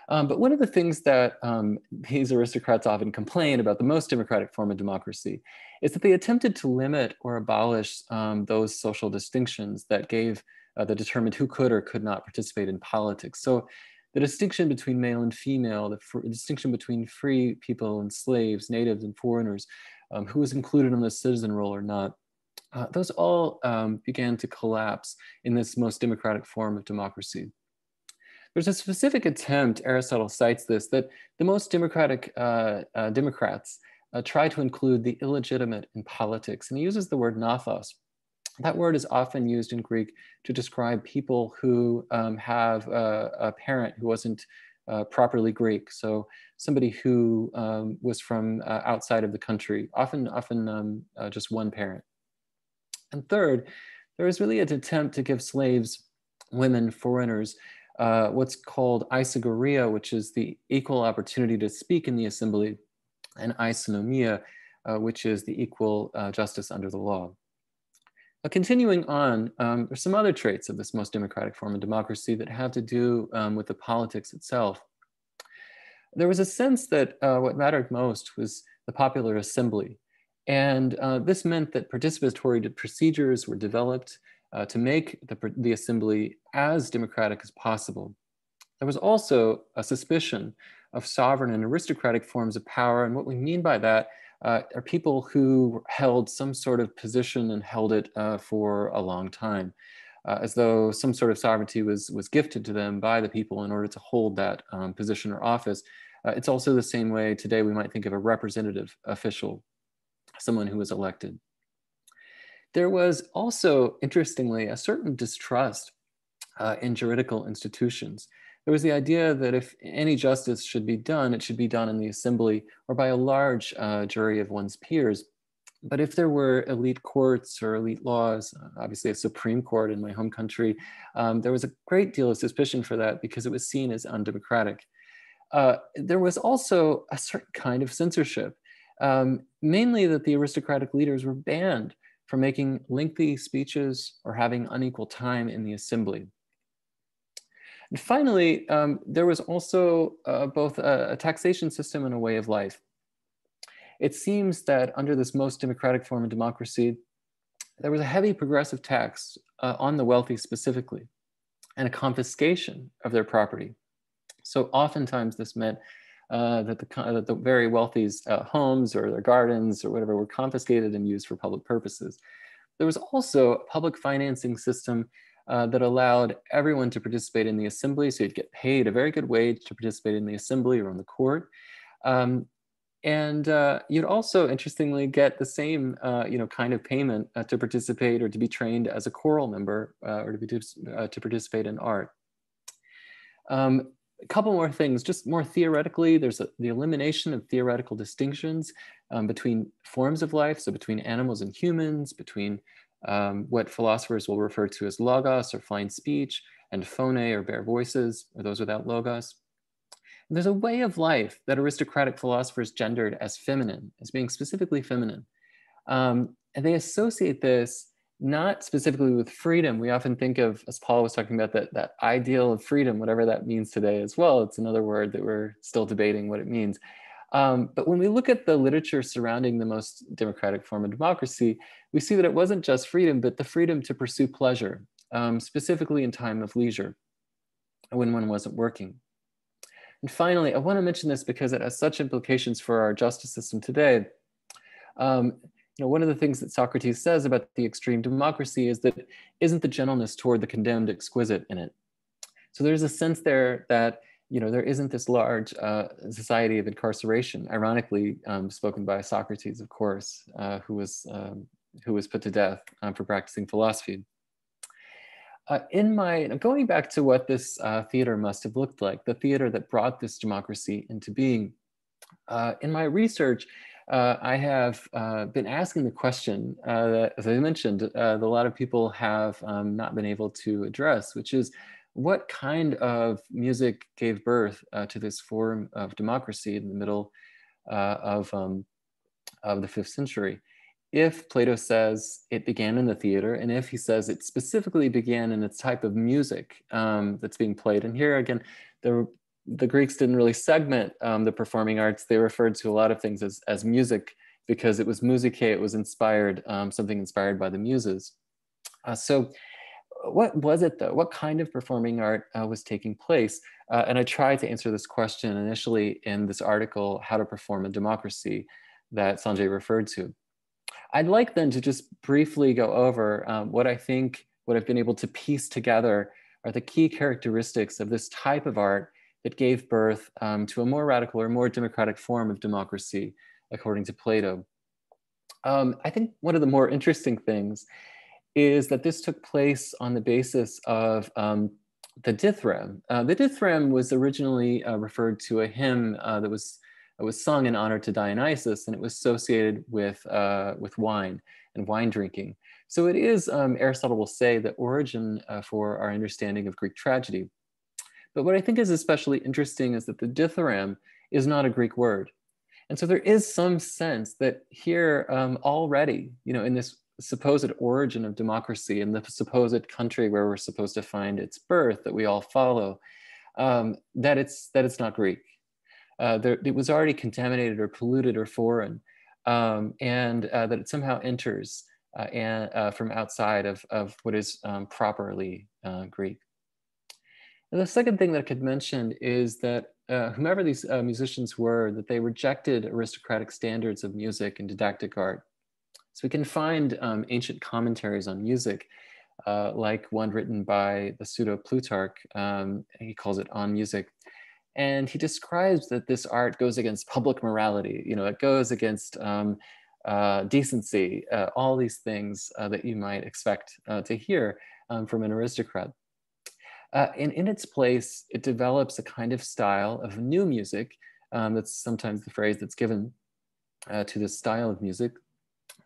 Um, but one of the things that um, these aristocrats often complain about the most democratic form of democracy is that they attempted to limit or abolish um, those social distinctions that gave uh, that determined who could or could not participate in politics. So the distinction between male and female, the distinction between free people and slaves, natives and foreigners, um, who was included in the citizen roll or not, uh, those all um, began to collapse in this most democratic form of democracy. There's a specific attempt, Aristotle cites this, that the most democratic uh, uh, Democrats uh, try to include the illegitimate in politics. And he uses the word nothos. That word is often used in Greek to describe people who um, have a, a, parent who wasn't uh, properly Greek. So somebody who um, was from uh, outside of the country, often, often um, uh, just one parent. And third, there was really an attempt to give slaves, women, foreigners, uh, what's called isagoria, which is the equal opportunity to speak in the assembly, and isonomia, uh, which is the equal uh, justice under the law. Continuing on, um, there's some other traits of this most democratic form of democracy that have to do um, with the politics itself. There was a sense that uh, what mattered most was the popular assembly. And uh, this meant that participatory procedures were developed uh, to make the, the assembly as democratic as possible. There was also a suspicion of sovereign and aristocratic forms of power. And what we mean by that uh, are people who held some sort of position and held it uh, for a long time, uh, as though some sort of sovereignty was, was gifted to them by the people in order to hold that um, position or office. Uh, it's also the same way today we might think of a representative official, someone who was elected. There was also, interestingly, a certain distrust uh, in juridical institutions. There was the idea that if any justice should be done, it should be done in the assembly or by a large uh, jury of one's peers. But if there were elite courts or elite laws, obviously a Supreme Court in my home country, um, there was a great deal of suspicion for that because it was seen as undemocratic. Uh, there was also a certain kind of censorship, um, mainly that the aristocratic leaders were banned from making lengthy speeches or having unequal time in the assembly. And finally, um, there was also uh, both a, a, taxation system and a way of life. It seems that under this most democratic form of democracy, there was a heavy progressive tax uh, on the wealthy specifically, and a confiscation of their property. So oftentimes this meant uh, that, the, that the very wealthy's uh, homes or their gardens or whatever were confiscated and used for public purposes. There was also a public financing system uh, that allowed everyone to participate in the assembly. So you'd get paid a very good wage to participate in the assembly or on the court. Um, and uh, you'd also, interestingly, get the same, uh, you know, kind of payment uh, to participate or to be trained as a choral member uh, or to, be, uh, to participate in art. Um, a couple more things, just more theoretically, there's a, the elimination of theoretical distinctions um, between forms of life, so between animals and humans, between um, what philosophers will refer to as logos or fine speech, and phone or bare voices, or those without logos. And there's a way of life that aristocratic philosophers gendered as feminine, as being specifically feminine. Um, and they associate this not specifically with freedom. We often think of, as Paul was talking about, that, that ideal of freedom, whatever that means today as well. It's another word that we're still debating what it means. Um, but when we look at the literature surrounding the most democratic form of democracy, we see that it wasn't just freedom, but the freedom to pursue pleasure, um, specifically in time of leisure, when one wasn't working. And finally, I want to mention this because it has such implications for our justice system today. Um, you know, one of the things that Socrates says about the extreme democracy is that isn't the gentleness toward the condemned exquisite in it. So there's a sense there that you know there isn't this large uh, society of incarceration. Ironically, um, spoken by Socrates, of course, uh, who was um, who was put to death um, for practicing philosophy. Uh, in my going back to what this uh, theater must have looked like, the theater that brought this democracy into being. Uh, in my research, uh, I have been asking the question that, as I mentioned, uh, a lot of people have um, not been able to address, which is what kind of music gave birth uh, to this form of democracy in the middle uh, of, um, of the fifth century? If Plato says it began in the theater, and if he says it specifically began in its type of music um, that's being played, and here again, the the Greeks didn't really segment um, the performing arts. They referred to a lot of things as, as music because it was musicae, it was inspired, um, something inspired by the muses. Uh, so what was it though? What kind of performing art uh, was taking place? Uh, and I tried to answer this question initially in this article, How to Perform a Democracy, that Sanjay referred to. I'd like then to just briefly go over um, what I think, what I've been able to piece together are the key characteristics of this type of art that gave birth um, to a more radical or more democratic form of democracy, according to Plato. Um, I think one of the more interesting things is that this took place on the basis of um, the dithyramb. Uh, the dithyramb was originally uh, referred to a hymn uh, that was was sung in honor to Dionysus, and it was associated with uh, with wine and wine drinking. So it is, um, Aristotle will say, the origin uh, for our understanding of Greek tragedy. But what I think is especially interesting is that the dithyramb is not a Greek word. And so there is some sense that here um, already, you know, in this supposed origin of democracy and the supposed country where we're supposed to find its birth that we all follow, um, that it's that it's not Greek. Uh, there, it was already contaminated or polluted or foreign, um, and uh, that it somehow enters uh, and, uh, from outside of, of what is um, properly uh, Greek. And the second thing that I could mention is that uh, whomever these musicians were, that they rejected aristocratic standards of music and didactic art so we can find um, ancient commentaries on music, uh, like one written by the pseudo Plutarch. Um, he calls it On Music. And he describes that this art goes against public morality. You know, it goes against um, uh, decency, uh, all these things uh, that you might expect uh, to hear um, from an aristocrat. Uh, and in its place, it develops a kind of style of new music. Um, that's sometimes the phrase that's given to this style of music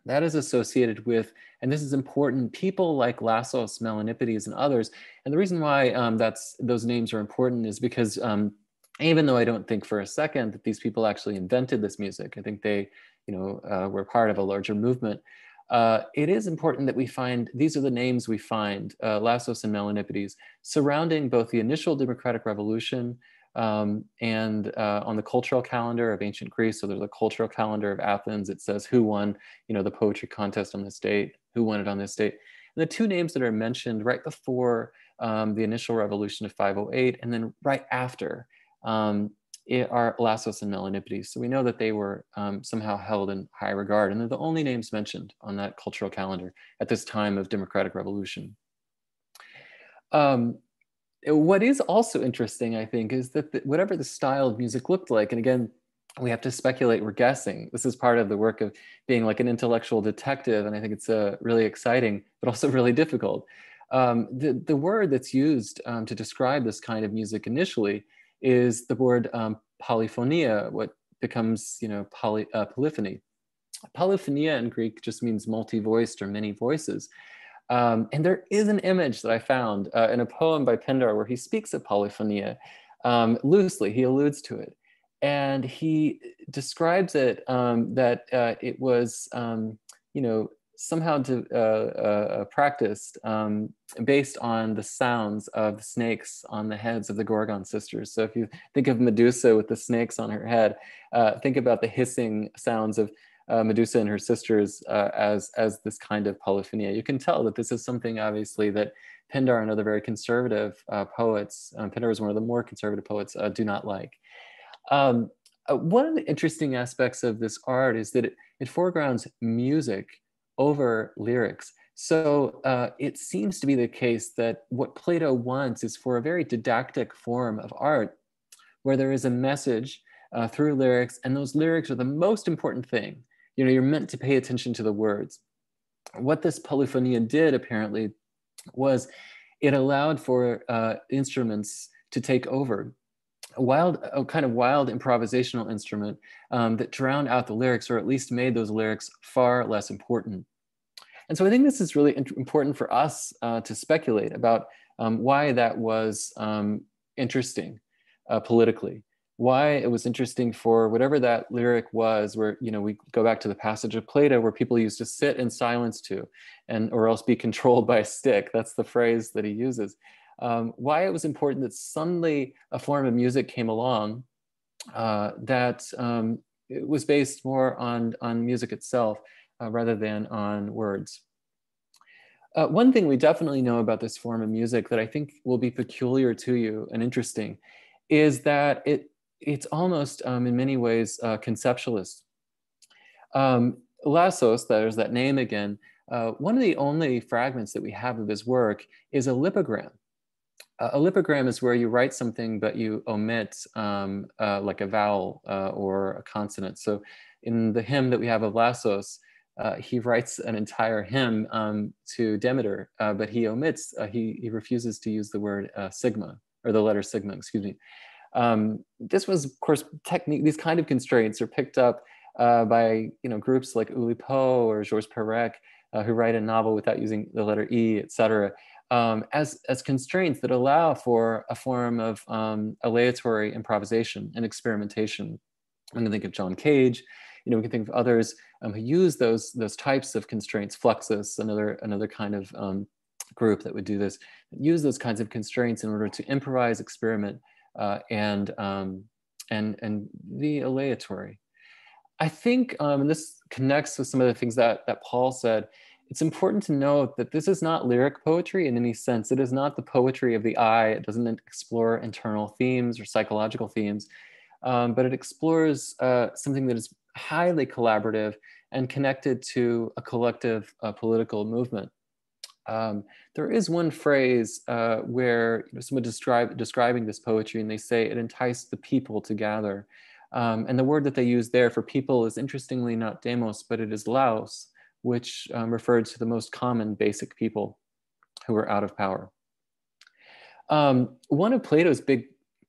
that is associated with, and this is important, people like Lassos, Melanippides, and others. And the reason why um, that's those names are important is because um, even though I don't think for a second that these people actually invented this music, I think they, you know, uh, were part of a larger movement. Uh, it is important that we find, these are the names we find, uh, Lassos and Melanippides, surrounding both the initial democratic revolution um, and uh, on the cultural calendar of ancient Greece, so there's a cultural calendar of Athens. It says who won, you know, the poetry contest on this date, who won it on this date. And the two names that are mentioned right before um, the initial revolution of 508, and then right after um, are Lassos and Melanippides. So we know that they were um, somehow held in high regard, and they're the only names mentioned on that cultural calendar at this time of democratic revolution. Um, what is also interesting, I think, is that the, whatever the style of music looked like, and again, we have to speculate, we're guessing. This is part of the work of being like an intellectual detective, and I think it's uh, really exciting, but also really difficult. Um, the, the word that's used um, to describe this kind of music initially is the word um, polyphonia, what becomes, you know, poly, uh, polyphony. Polyphonia in Greek just means multi-voiced or many voices. Um, and there is an image that I found uh, in a poem by Pindar where he speaks of polyphonia um, loosely, he alludes to it. And he describes it um, that uh, it was, um, you know, somehow to, uh, uh, practiced um, based on the sounds of snakes on the heads of the Gorgon sisters. So if you think of Medusa with the snakes on her head, uh, think about the hissing sounds of uh, Medusa and her sisters uh, as, as this kind of polyphonia. You can tell that this is something obviously that Pindar and other very conservative uh, poets, um, Pindar is one of the more conservative poets, uh, do not like. Um, uh, one of the interesting aspects of this art is that it, it foregrounds music over lyrics. So uh, it seems to be the case that what Plato wants is for a very didactic form of art where there is a message uh, through lyrics, and those lyrics are the most important thing you know, you're meant to pay attention to the words. What this polyphonia did apparently was it allowed for uh, instruments to take over a wild, a kind of wild improvisational instrument um, that drowned out the lyrics, or at least made those lyrics far less important. And so I think this is really important for us uh, to speculate about um, why that was um, interesting uh, politically why it was interesting for whatever that lyric was where you know we go back to the passage of plato where people used to sit in silence to and or else be controlled by a stick that's the phrase that he uses um, why it was important that suddenly a form of music came along uh, that um, was based more on, on music itself uh, rather than on words. Uh, one thing we definitely know about this form of music that I think will be peculiar to you and interesting is that it it's almost um, in many ways uh, conceptualist. Um, Lassos, there's that name again, uh, one of the only fragments that we have of his work is a lipogram. Uh, a lipogram is where you write something but you omit um, uh, like a vowel uh, or a consonant. So in the hymn that we have of Lassos, uh, he writes an entire hymn um, to Demeter, but he omits, he, he refuses to use the word sigma, or the letter sigma, excuse me. Um, this was, of course, technique, these kind of constraints are picked up by you know, groups like Oulipo or Georges Perec, uh, who write a novel without using the letter E, etc., um, as, as constraints that allow for a form of um, aleatory improvisation and experimentation. I'm going to think of John Cage, you know, we can think of others um, who use those, those types of constraints, Fluxus, another, another kind of um, group that would do this, use those kinds of constraints in order to improvise, experiment, uh, and, um, and, and the aleatory. I think, um, and this connects with some of the things that, that Paul said, it's important to note that this is not lyric poetry in any sense. It is not the poetry of the eye. It doesn't explore internal themes or psychological themes, um, but it explores uh, something that is highly collaborative and connected to a collective uh, political movement. Um, there is one phrase uh, where you know, someone describe, describing this poetry and they say it enticed the people to gather. Um, and the word that they use there for people is interestingly not demos, but it is laos, which um, referred to the most common basic people who were out of power. Um, one of Plato's big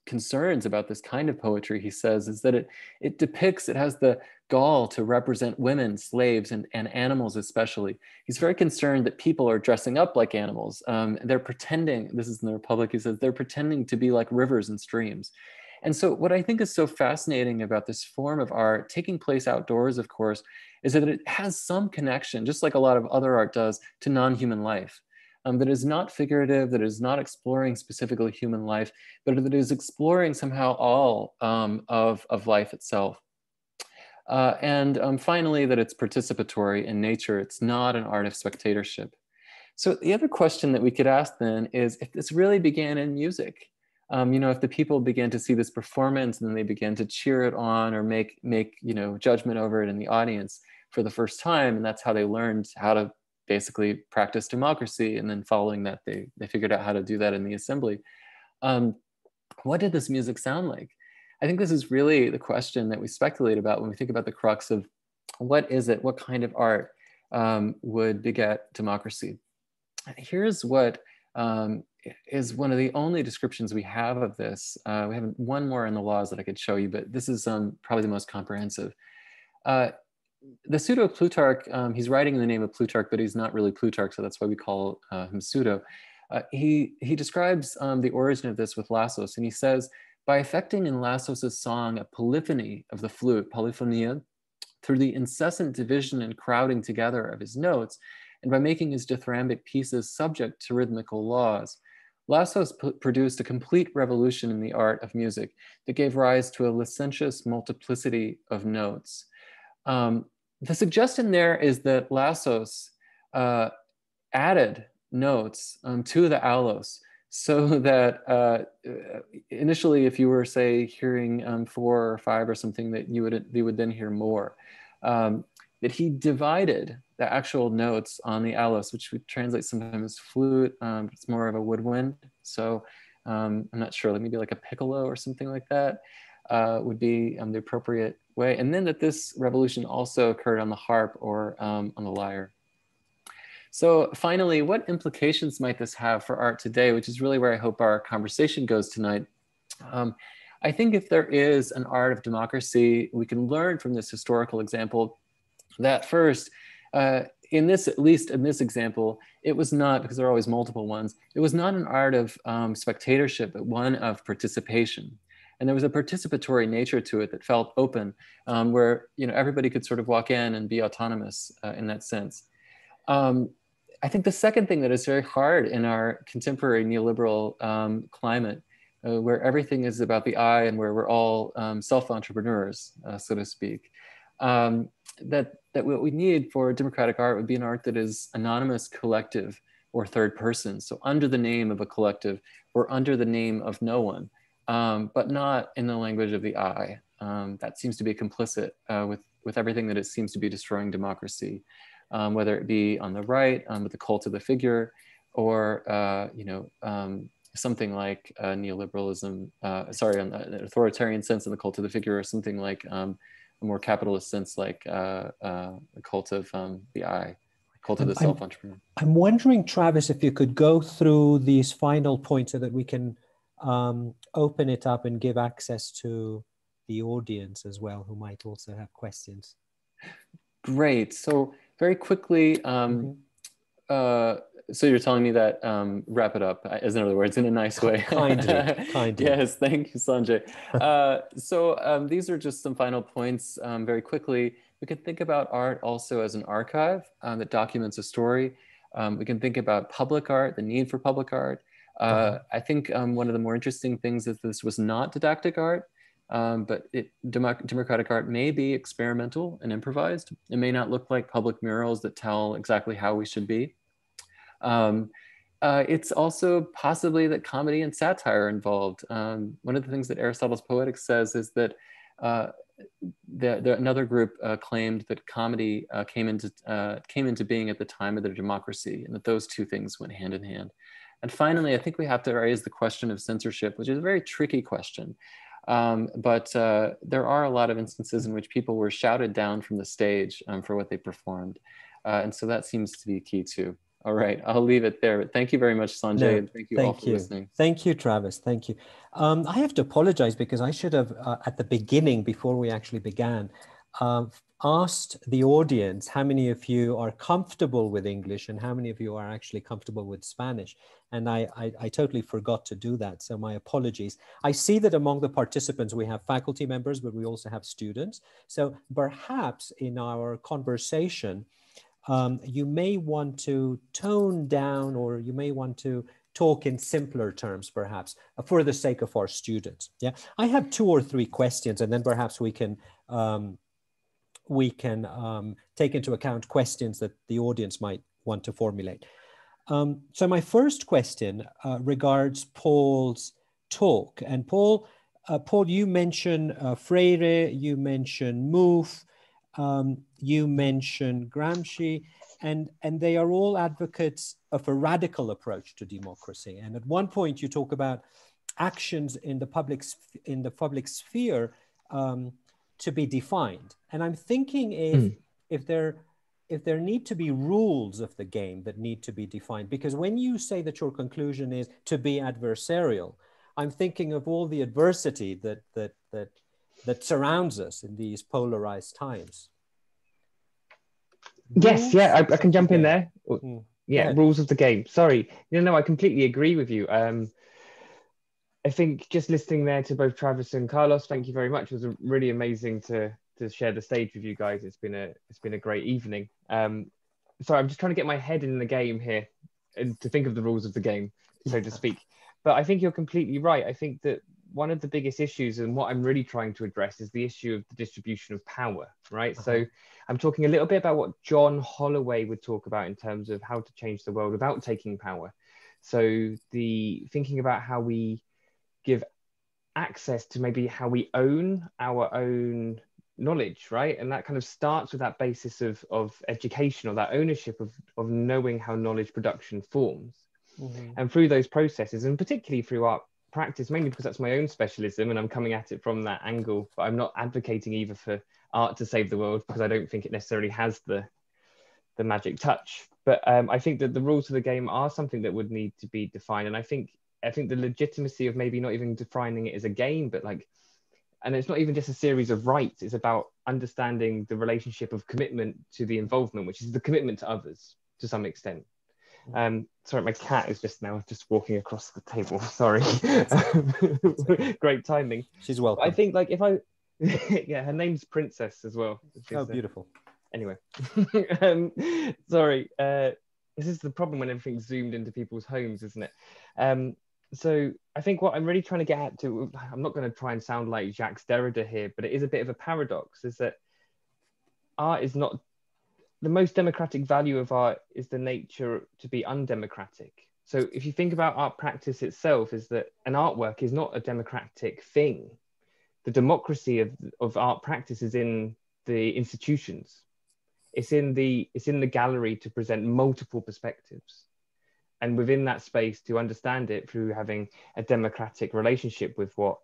concerns about this kind of poetry, he says, is that it, it depicts, it has the gall to represent women, slaves, and, and animals especially. He's very concerned that people are dressing up like animals. Um, they're pretending, this is in the Republic, he says, they're pretending to be like rivers and streams. And so, what I think is so fascinating about this form of art, taking place outdoors, of course, is that it has some connection, just like a lot of other art does, to non human life. Um, that is not figurative, that is not exploring specifically human life, but that is exploring somehow all um, of, of life itself. Uh, and um, finally, that it's participatory in nature, it's not an art of spectatorship. So, the other question that we could ask then is if this really began in music, um, you know, if the people began to see this performance and then they began to cheer it on or make make you know judgment over it in the audience for the first time, and that's how they learned how to basically practice democracy. And then following that, they they figured out how to do that in the assembly. Um, what did this music sound like? I think this is really the question that we speculate about when we think about the crux of what is it, what kind of art um, would beget democracy. Here's what um, is one of the only descriptions we have of this. Uh, we have one more in the laws that I could show you, but this is um, probably the most comprehensive. Uh, the pseudo Plutarch, um, he's writing in the name of Plutarch, but he's not really Plutarch, so that's why we call uh, him pseudo. Uh, he, he describes um, the origin of this with Lassos, and he says, by affecting in Lassos' song a polyphony of the flute, polyphonia, through the incessant division and crowding together of his notes, and by making his dithyrambic pieces subject to rhythmical laws. Lassos produced a complete revolution in the art of music that gave rise to a licentious multiplicity of notes. Um, the suggestion there is that Lassos uh, added notes um, to the aulos so that uh, initially if you were say hearing um, four or five or something that you would you would then hear more um, that he divided the actual notes on the aulos, which we translate sometimes as flute. Um, it's more of a woodwind. So um, I'm not sure, maybe like a piccolo or something like that uh, would be um, the appropriate way. And then that this revolution also occurred on the harp or um, on the lyre. So finally, what implications might this have for art today, which is really where I hope our conversation goes tonight. Um, I think if there is an art of democracy, we can learn from this historical example that first, uh, in this, at least in this example, it was not, because there are always multiple ones, it was not an art of um, spectatorship, but one of participation. And there was a participatory nature to it that felt open, um, where you know everybody could sort of walk in and be autonomous uh, in that sense. Um, I think the second thing that is very hard in our contemporary neoliberal um, climate, uh, where everything is about the I and where we're all um, self-entrepreneurs, uh, so to speak, um, that, that what we need for democratic art would be an art that is anonymous, collective, or third person. So under the name of a collective or under the name of no one, um, but not in the language of the I. Um, that seems to be complicit uh, with, with everything that it seems to be destroying democracy um, whether it be on the right um, with the cult of the figure, or uh, you know um, something like uh, neoliberalism. Uh, sorry, on an authoritarian sense in the cult of the figure, or something like um, a more capitalist sense, like uh, uh, the cult of um, the I. Cult of the self entrepreneur. I'm wondering, Travis, if you could go through these final points so that we can um, open it up and give access to the audience as well, who might also have questions. Great. So very quickly, um, mm-hmm. uh, so you're telling me that um, wrap it up, as in other words, in a nice way. kindly, kindly. yes, thank you, Sanjay. Uh, so um, these are just some final points um, very quickly. We can think about art also as an archive um, that documents a story. Um, we can think about public art, the need for public art. Uh, uh-huh. I think um, one of the more interesting things is this was not didactic art. Um, but it, democratic art may be experimental and improvised. It may not look like public murals that tell exactly how we should be. Um, uh, it's also possibly that comedy and satire are involved. Um, one of the things that Aristotle's Poetics says is that uh, the, the, another group uh, claimed that comedy uh, came into uh, came into being at the time of their democracy, and that those two things went hand in hand. And finally, I think we have to raise the question of censorship, which is a very tricky question. Um, but uh, there are a lot of instances in which people were shouted down from the stage um, for what they performed. Uh, and so that seems to be key too. All right, I'll leave it there. But thank you very much, Sanjay, no, and thank you thank all for you. listening. Thank you, Travis. Thank you. Um, I have to apologize because I should have, uh, at the beginning, before we actually began, um, asked the audience how many of you are comfortable with English and how many of you are actually comfortable with Spanish. And I, I, I, totally forgot to do that. So my apologies. I see that among the participants, we have faculty members, but we also have students. So perhaps in our conversation, um, you may want to tone down or you may want to talk in simpler terms, perhaps, for the sake of our students. Yeah, I have two or three questions, and then perhaps we can um, we can um, take into account questions that the audience might want to formulate. Um, so my first question uh, regards Paul's talk. And Paul, uh, Paul, you mentioned uh, Freire, you mentioned Mouffe, um, you mentioned Gramsci, and, and they are all advocates of a radical approach to democracy. And at one point you talk about actions in the public, in the public sphere um, to be defined. And I'm thinking if, mm. if there if there need to be rules of the game that need to be defined, because when you say that your conclusion is to be adversarial, I'm thinking of all the adversity that that that that surrounds us in these polarized times. Yes, yeah, I, I, can jump in there. Mm. Yeah, rules of the game. Sorry, you know, I completely agree with you. Um, I think just listening there to both Travis and Carlos, thank you very much. It was really amazing to to share the stage with you guys. It's been a it's been a great evening. Um, sorry, I'm just trying to get my head in the game here and to think of the rules of the game, so to speak. But I think you're completely right. I think that one of the biggest issues and what I'm really trying to address is the issue of the distribution of power, right? Uh-huh. So I'm talking a little bit about what John Holloway would talk about in terms of how to change the world without taking power. So the thinking about how we give access to maybe how we own our own knowledge right? And that kind of starts with that basis of of education or that ownership of of knowing how knowledge production forms. Mm-hmm. and through those processes and particularly through art practice mainly because that's my own specialism and i'm coming at it from that angle but i'm not advocating either for art to save the world because i don't think it necessarily has the the magic touch. But um, i think that the rules of the game are something that would need to be defined. And i think i think the legitimacy of maybe not even defining it as a game but like and it's not even just a series of rights it's about understanding the relationship of commitment to the involvement which is the commitment to others to some extent. Um, sorry my cat is just now just walking across the table sorry. Great timing. She's welcome i think like if i yeah her name's princess as well. Oh beautiful. Uh, anyway um, sorry uh, this is the problem when everything's zoomed into people's homes, isn't it? Um, so I think what I'm really trying to get at to, I'm not going to try and sound like Jacques Derrida here, but it is a bit of a paradox, is that art is not the most democratic value of art is the nature to be undemocratic. So if you think about art practice itself, is that an artwork is not a democratic thing. The democracy of, of art practice is in the institutions. It's in the it's in the gallery to present multiple perspectives. And within that space to understand it through having a democratic relationship with what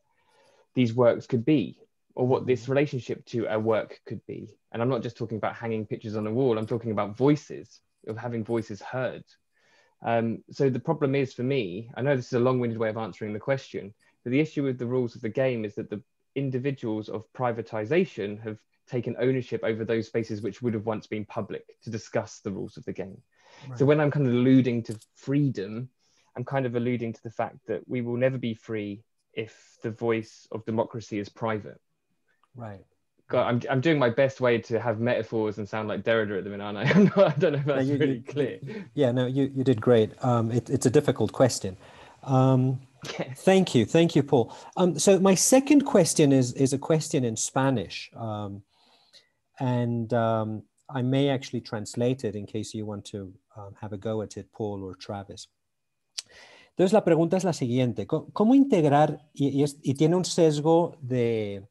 these works could be or what this relationship to a work could be. And I'm not just talking about hanging pictures on a wall, I'm talking about voices, of having voices heard. Um, so the problem is for me, I know this is a long winded way of answering the question, but the issue with the rules of the game is that the individuals of privatization have taken ownership over those spaces which would have once been public to discuss the rules of the game. Right. So when I'm kind of alluding to freedom, I'm kind of alluding to the fact that we will never be free if the voice of democracy is private. Right. God, I'm, I'm doing my best way to have metaphors and sound like Derrida at the minute, aren't I? I'm not, I don't know if that's no, you, really clear. Yeah, no, you, you did great. Um, it, it's a difficult question. Um, Thank you. Thank you, Paul. Um, so my second question is, is a question in Spanish. Um, and um, I may actually translate it in case you want to um, have a go at it, Paul or Travis. Entonces la pregunta es la siguiente, ¿cómo integrar, y, tiene un sesgo de,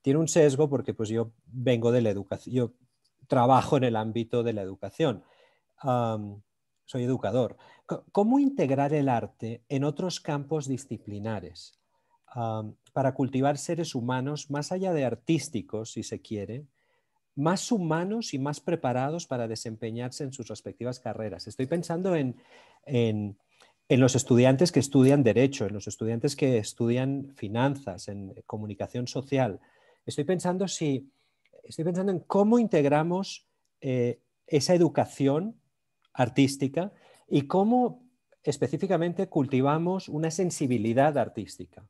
tiene un sesgo porque pues yo vengo de la educación, yo trabajo en el ámbito de la educación, um, soy educador. ¿Cómo integrar el arte en otros campos disciplinares um, para cultivar seres humanos más allá de artísticos, si se quiere, más humanos y más preparados para desempeñarse en sus respectivas carreras? Estoy pensando en, en en los estudiantes que estudian derecho, en los estudiantes que estudian finanzas, en comunicación social. Estoy pensando si estoy pensando en cómo integramos eh, esa educación artística y cómo específicamente cultivamos una sensibilidad artística.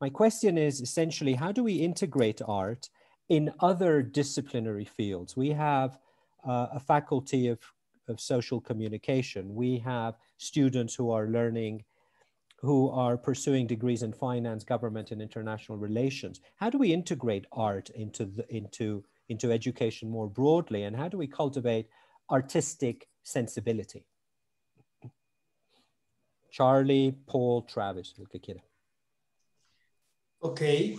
My question is essentially how do we integrate art in other disciplinary fields? We have uh, a faculty of of social communication. We have students who are learning, who are pursuing degrees in finance, government, and international relations. How do we integrate art into, the, into, into education more broadly? And how do we cultivate artistic sensibility? Charlie, Paul, Travis, el que quiera. Ok.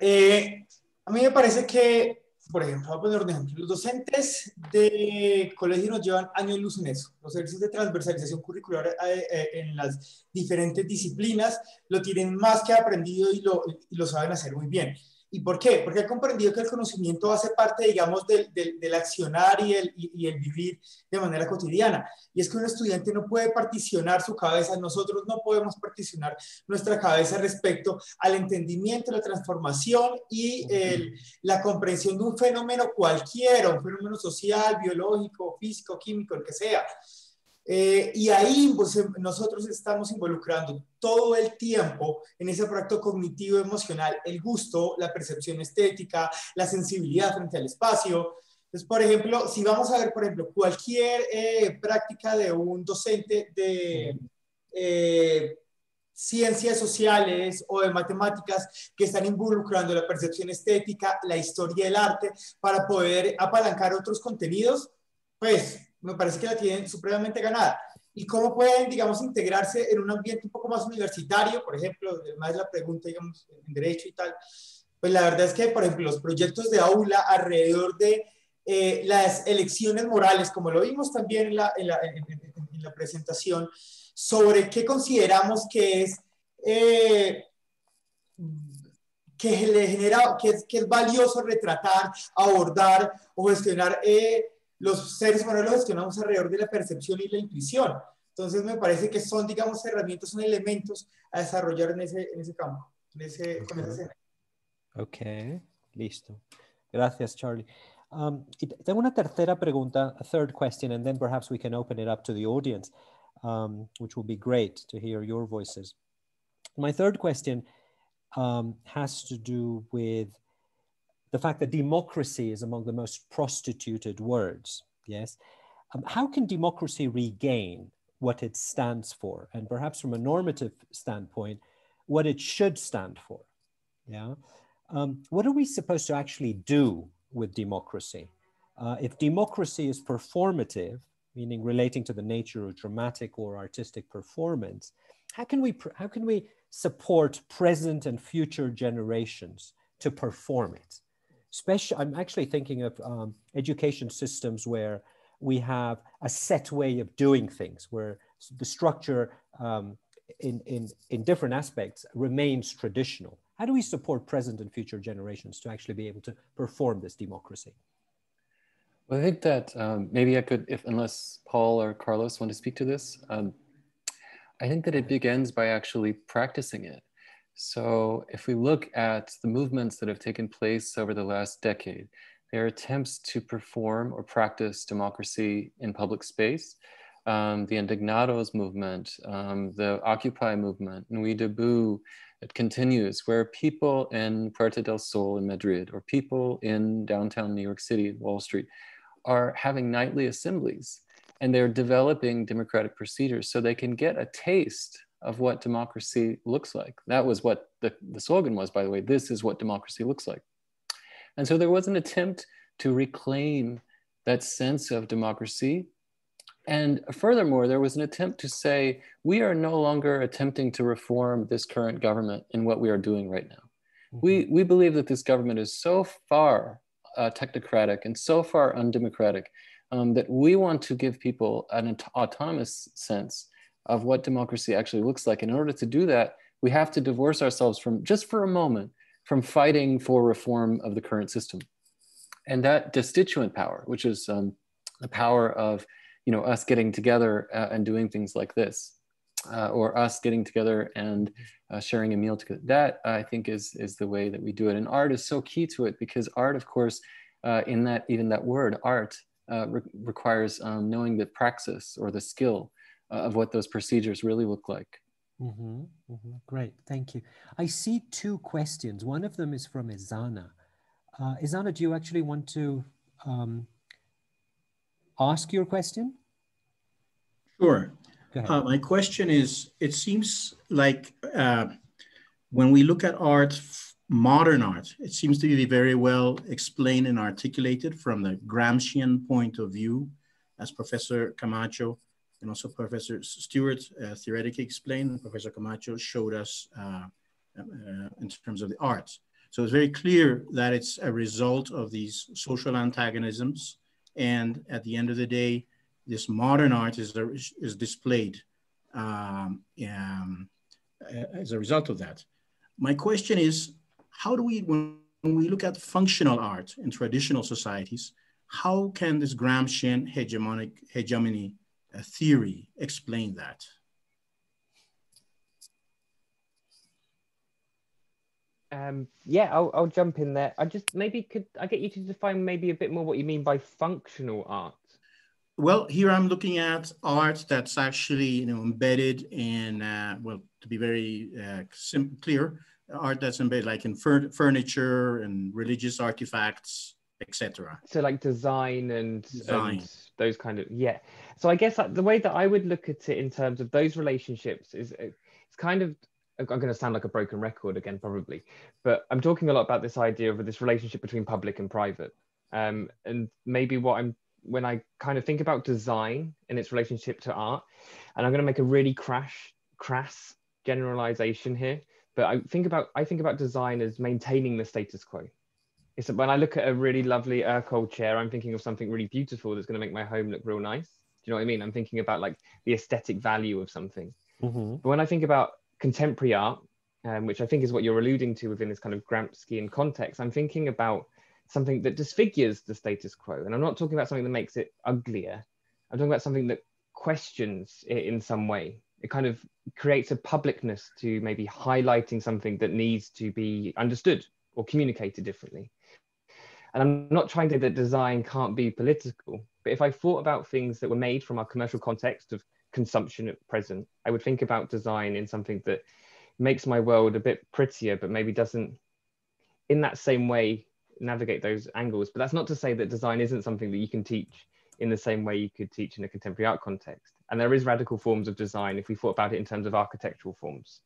Eh, a mí me parece que por ejemplo, a poner un ejemplo. Los docentes de colegio nos llevan años luz en eso. Los ejercicios de transversalización curricular eh, eh, en las diferentes disciplinas lo tienen más que aprendido y lo, y lo saben hacer muy bien. ¿Y por qué? Porque he comprendido que el conocimiento hace parte, digamos, del, del, accionar y el, y, el, vivir de manera cotidiana. Y es que un estudiante no puede particionar su cabeza, nosotros no podemos particionar nuestra cabeza respecto al entendimiento, la transformación y el, la comprensión de un fenómeno cualquiera, un fenómeno social, biológico, físico, químico, el que sea. Eh, y ahí pues, em, nosotros estamos involucrando todo el tiempo en ese proyecto cognitivo emocional, el gusto, la percepción estética, la sensibilidad frente al espacio. Entonces, por ejemplo, si vamos a ver, por ejemplo, cualquier eh, práctica de un docente de eh, ciencias sociales o de matemáticas que están involucrando la percepción estética, la historia del arte, para poder apalancar otros contenidos, pues me parece que la tienen supremamente ganada. ¿Y cómo pueden, digamos, integrarse en un ambiente un poco más universitario? Por ejemplo, además la pregunta, digamos, en derecho y tal. Pues la verdad es que, por ejemplo, los proyectos de aula alrededor de eh, las elecciones morales, como lo vimos también en la, en la, en, la presentación, sobre qué consideramos que es, eh, que le genera, que es, que es valioso retratar, abordar o gestionar eh, los seres humanos los gestionamos alrededor de la percepción y la intuición. Entonces me parece que son, digamos, herramientas, son elementos a desarrollar en ese, en ese campo, en ese, okay. con Ok, listo. Gracias, Charlie. Um, tengo una tercera pregunta, a third question, and then perhaps we can open it up to the audience, um, which will be great to hear your voices. My third question um, has to do with the fact that democracy is among the most prostituted words. Yes. um, how can democracy regain what it stands for? And perhaps from a normative standpoint, what it should stand for. Yeah. Um, what are we supposed to actually do with democracy? Uh, if democracy is performative, meaning relating to the nature of dramatic or artistic performance, how can we, how can we support present and future generations to perform it? Especially, I'm actually thinking of um, education systems where we have a set way of doing things, where the structure um, in, in, in different aspects remains traditional. How do we support present and future generations to actually be able to perform this democracy? Well, I think that um, maybe I could, if unless Paul or Carlos want to speak to this, um, I think that it begins by actually practicing it. So if we look at the movements that have taken place over the last decade, there are attempts to perform or practice democracy in public space. Um, the Indignados movement, um, the Occupy movement, Nuit Debout, it continues, where people in Puerta del Sol in Madrid or people in downtown New York City, Wall Street, are having nightly assemblies and they're developing democratic procedures so they can get a taste of what democracy looks like. That was what the, the slogan was, by the way. This is what democracy looks like. And so there was an attempt to reclaim that sense of democracy. And furthermore, there was an attempt to say, we are no longer attempting to reform this current government in what we are doing right now. Mm-hmm. We, we believe that this government is so far uh, technocratic and so far undemocratic um, that we want to give people an autonomous sense of what democracy actually looks like. And in order to do that, we have to divorce ourselves from, just for a moment, from fighting for reform of the current system. And that destituent power, which is um, the power of you know, us getting together uh, and doing things like this, uh, or us getting together and uh, sharing a meal together. That I think is, is the way that we do it. And art is so key to it because art, of course, uh, in that, even that word, art, uh, re requires um, knowing the praxis or the skill of what those procedures really look like. Mm -hmm, mm -hmm. Great, thank you. I see two questions. One of them is from Izana. Uh, Izana, do you actually want to um, ask your question? Sure. Uh, my question is, it seems like uh, when we look at art, modern art, it seems to be very well explained and articulated from the Gramscian point of view, as Professor Camacho and also Professor Stewart uh, theoretically explained, Professor Camacho showed us uh, uh, in terms of the arts. So it's very clear that it's a result of these social antagonisms. And at the end of the day, this modern art is, is displayed um, um, as a result of that. My question is, how do we, when we look at functional art in traditional societies, how can this Gramscian hegemonic hegemony theory explain that? Um, yeah, I'll, I'll jump in there. I just maybe could I get you to define maybe a bit more what you mean by functional art? Well, here I'm looking at art that's actually you know embedded in uh, well to be very uh, clear, art that's embedded like in fur furniture and religious artifacts, etc. So like design and, design. and those kind of yeah. So I guess the way that I would look at it in terms of those relationships is uh, it's kind of I'm going to sound like a broken record again, probably, but I'm talking a lot about this idea of this relationship between public and private. Um, and maybe what I'm, when I kind of think about design and its relationship to art, and I'm going to make a really crash, crass generalization here, but I think about, I think about design as maintaining the status quo. It's that when I look at a really lovely Ercol chair, I'm thinking of something really beautiful that's going to make my home look real nice. Do you know what I mean? I'm thinking about like the aesthetic value of something. Mm-hmm. But when I think about contemporary art, um, which I think is what you're alluding to within this kind of Gramscian context, I'm thinking about something that disfigures the status quo. And I'm not talking about something that makes it uglier. I'm talking about something that questions it in some way. It kind of creates a publicness to maybe highlighting something that needs to be understood or communicated differently. And I'm not trying to say that design can't be political, but if I thought about things that were made from our commercial context of consumption at present. I would think about design in something that makes my world a bit prettier, but maybe doesn't, in that same way, navigate those angles. But that's not to say that design isn't something that you can teach in the same way you could teach in a contemporary art context. And there is radical forms of design if we thought about it in terms of architectural forms.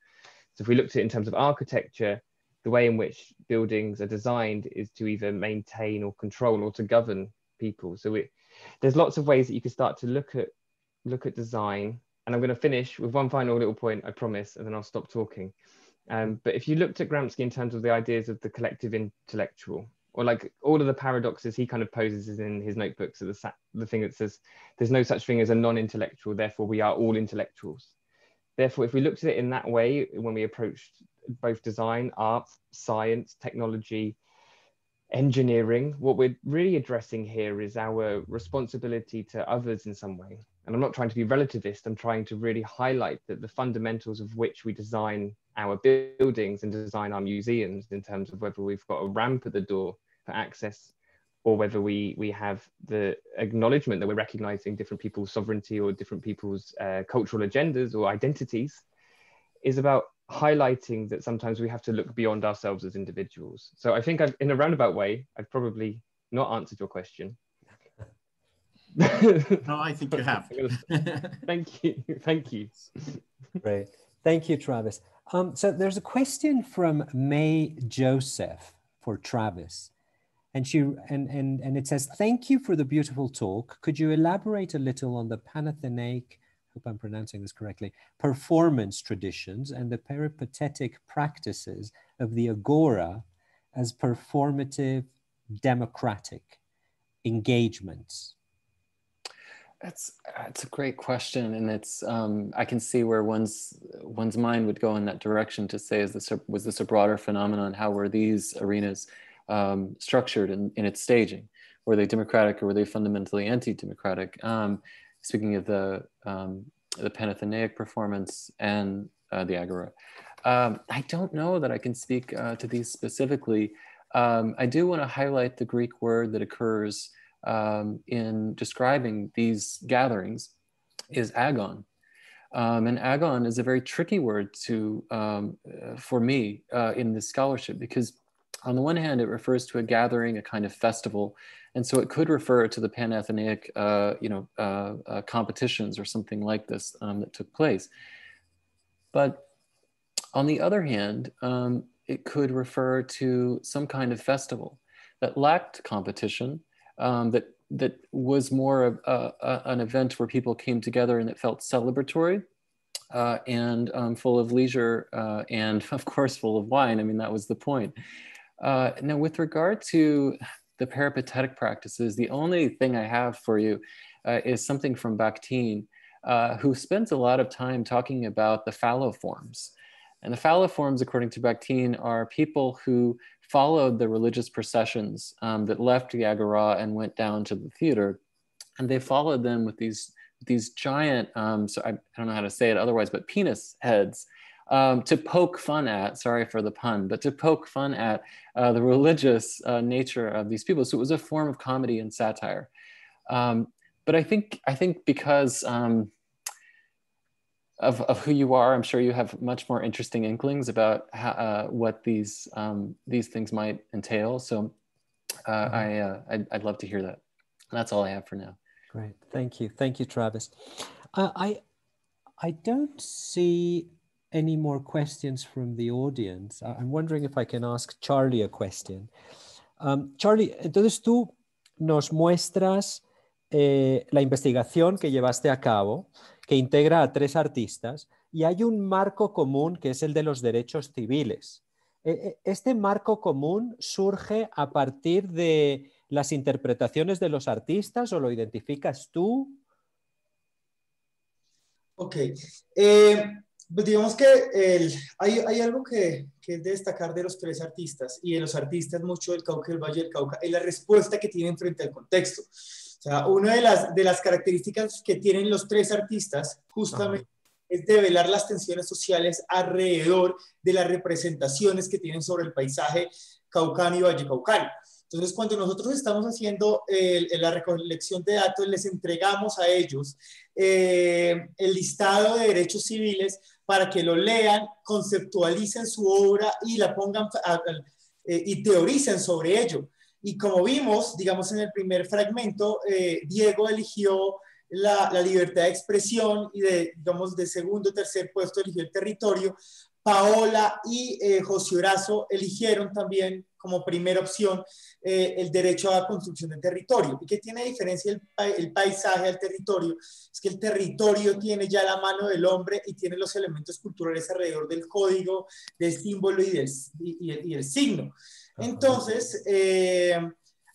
So if we looked at it in terms of architecture, the way in which buildings are designed is to either maintain or control or to govern people. So it, there's lots of ways that you can start to look at look at design. And I'm going to finish with one final little point, I promise, and then I'll stop talking. Um, but if you looked at Gramsci in terms of the ideas of the collective intellectual, or like all of the paradoxes he kind of poses in his notebooks, so the, the thing that says there's no such thing as a non-intellectual, therefore we are all intellectuals. Therefore, if we looked at it in that way, when we approached both design, art, science, technology, engineering, what we're really addressing here is our responsibility to others in some way. And I'm not trying to be relativist, I'm trying to really highlight that the fundamentals of which we design our buildings and design our museums in terms of whether we've got a ramp at the door for access or whether we we have the acknowledgement that we're recognizing different people's sovereignty or different people's uh, cultural agendas or identities is about highlighting that sometimes we have to look beyond ourselves as individuals. So i think I've, in a roundabout way i've probably not answered your question. No i think you have. Thank you. Thank you. Great. Thank you travis. Um, so there's a question from may joseph for travis. And she and and and it says thank you for the beautiful talk. Could you elaborate a little on the panathenaic hope i'm pronouncing this correctly performance traditions and the peripatetic practices of the agora as performative democratic engagements that's that's a great question, and it's um, I can see where one's one's mind would go in that direction to say, is this a, was this a broader phenomenon? How were these arenas um, structured in, in its staging? Were they democratic or were they fundamentally anti-democratic? Um, speaking of the, um, the Panathenaic performance and uh, the Agora. Um, I don't know that I can speak uh, to these specifically. Um, I do want to highlight the Greek word that occurs um, in describing these gatherings is agon. Um, and agon is a very tricky word to um, uh, for me uh, in this scholarship because on the one hand, it refers to a gathering, a kind of festival, and so it could refer to the Panathenaic, uh, you know, uh, uh, competitions or something like this um, that took place. But on the other hand, um, it could refer to some kind of festival that lacked competition, um, that that was more of a, a, an event where people came together and it felt celebratory uh, and um, full of leisure uh, and of course full of wine. I mean, that was the point. Uh, now, with regard to the peripatetic practices, the only thing I have for you uh, is something from Bakhtin, uh, who spends a lot of time talking about the falloforms. And the falloforms, according to Bakhtin, are people who followed the religious processions um, that left the Agora and went down to the theater. And they followed them with these, these giant, um, so I, I, don't know how to say it otherwise, but penis heads um, to poke fun at, sorry for the pun, but to poke fun at uh, the religious uh, nature of these people. So it was a form of comedy and satire. Um, but I think, I think because um, of, of who you are, I'm sure you have much more interesting inklings about how, uh, what these, um, these things might entail. So uh, mm-hmm. I, uh, I'd, I'd, love to hear that. That's all I have for now. Great, thank you. Thank you, Travis. Uh, I, I don't see any more questions from the audience. I'm wondering if I can ask Charlie a question. Um, Charlie, entonces tú nos muestras eh, la investigación que llevaste a cabo, que integra a tres artistas, y hay un marco común que es el de los derechos civiles. E, e, ¿Este marco común surge a partir de las interpretaciones de los artistas o lo identificas tú? Ok. Eh, pues digamos que el, hay, hay, algo que, que, es de destacar de los tres artistas y de los artistas mucho del Cauca y del Valle del Cauca, es la respuesta que tienen frente al contexto. O sea, una de las, de las características que tienen los tres artistas justamente es develar las tensiones sociales alrededor de las representaciones que tienen sobre el paisaje caucano y valle caucano. Entonces, cuando nosotros estamos haciendo la recolección de datos, les entregamos a ellos eh, el listado de derechos civiles para que lo lean, conceptualicen su obra y la pongan eh, y teoricen sobre ello. Y como vimos, digamos, en el primer fragmento, eh, Diego eligió la, la, libertad de expresión y de, digamos, de segundo, tercer puesto eligió el territorio. Paola y eh, José Horazo eligieron también como primera opción eh, el derecho a la construcción del territorio. ¿Y qué tiene diferencia el, el, paisaje al territorio? Es que el territorio tiene ya la mano del hombre y tiene los elementos culturales alrededor del código, del símbolo y del, y, y el signo. Entonces, eh,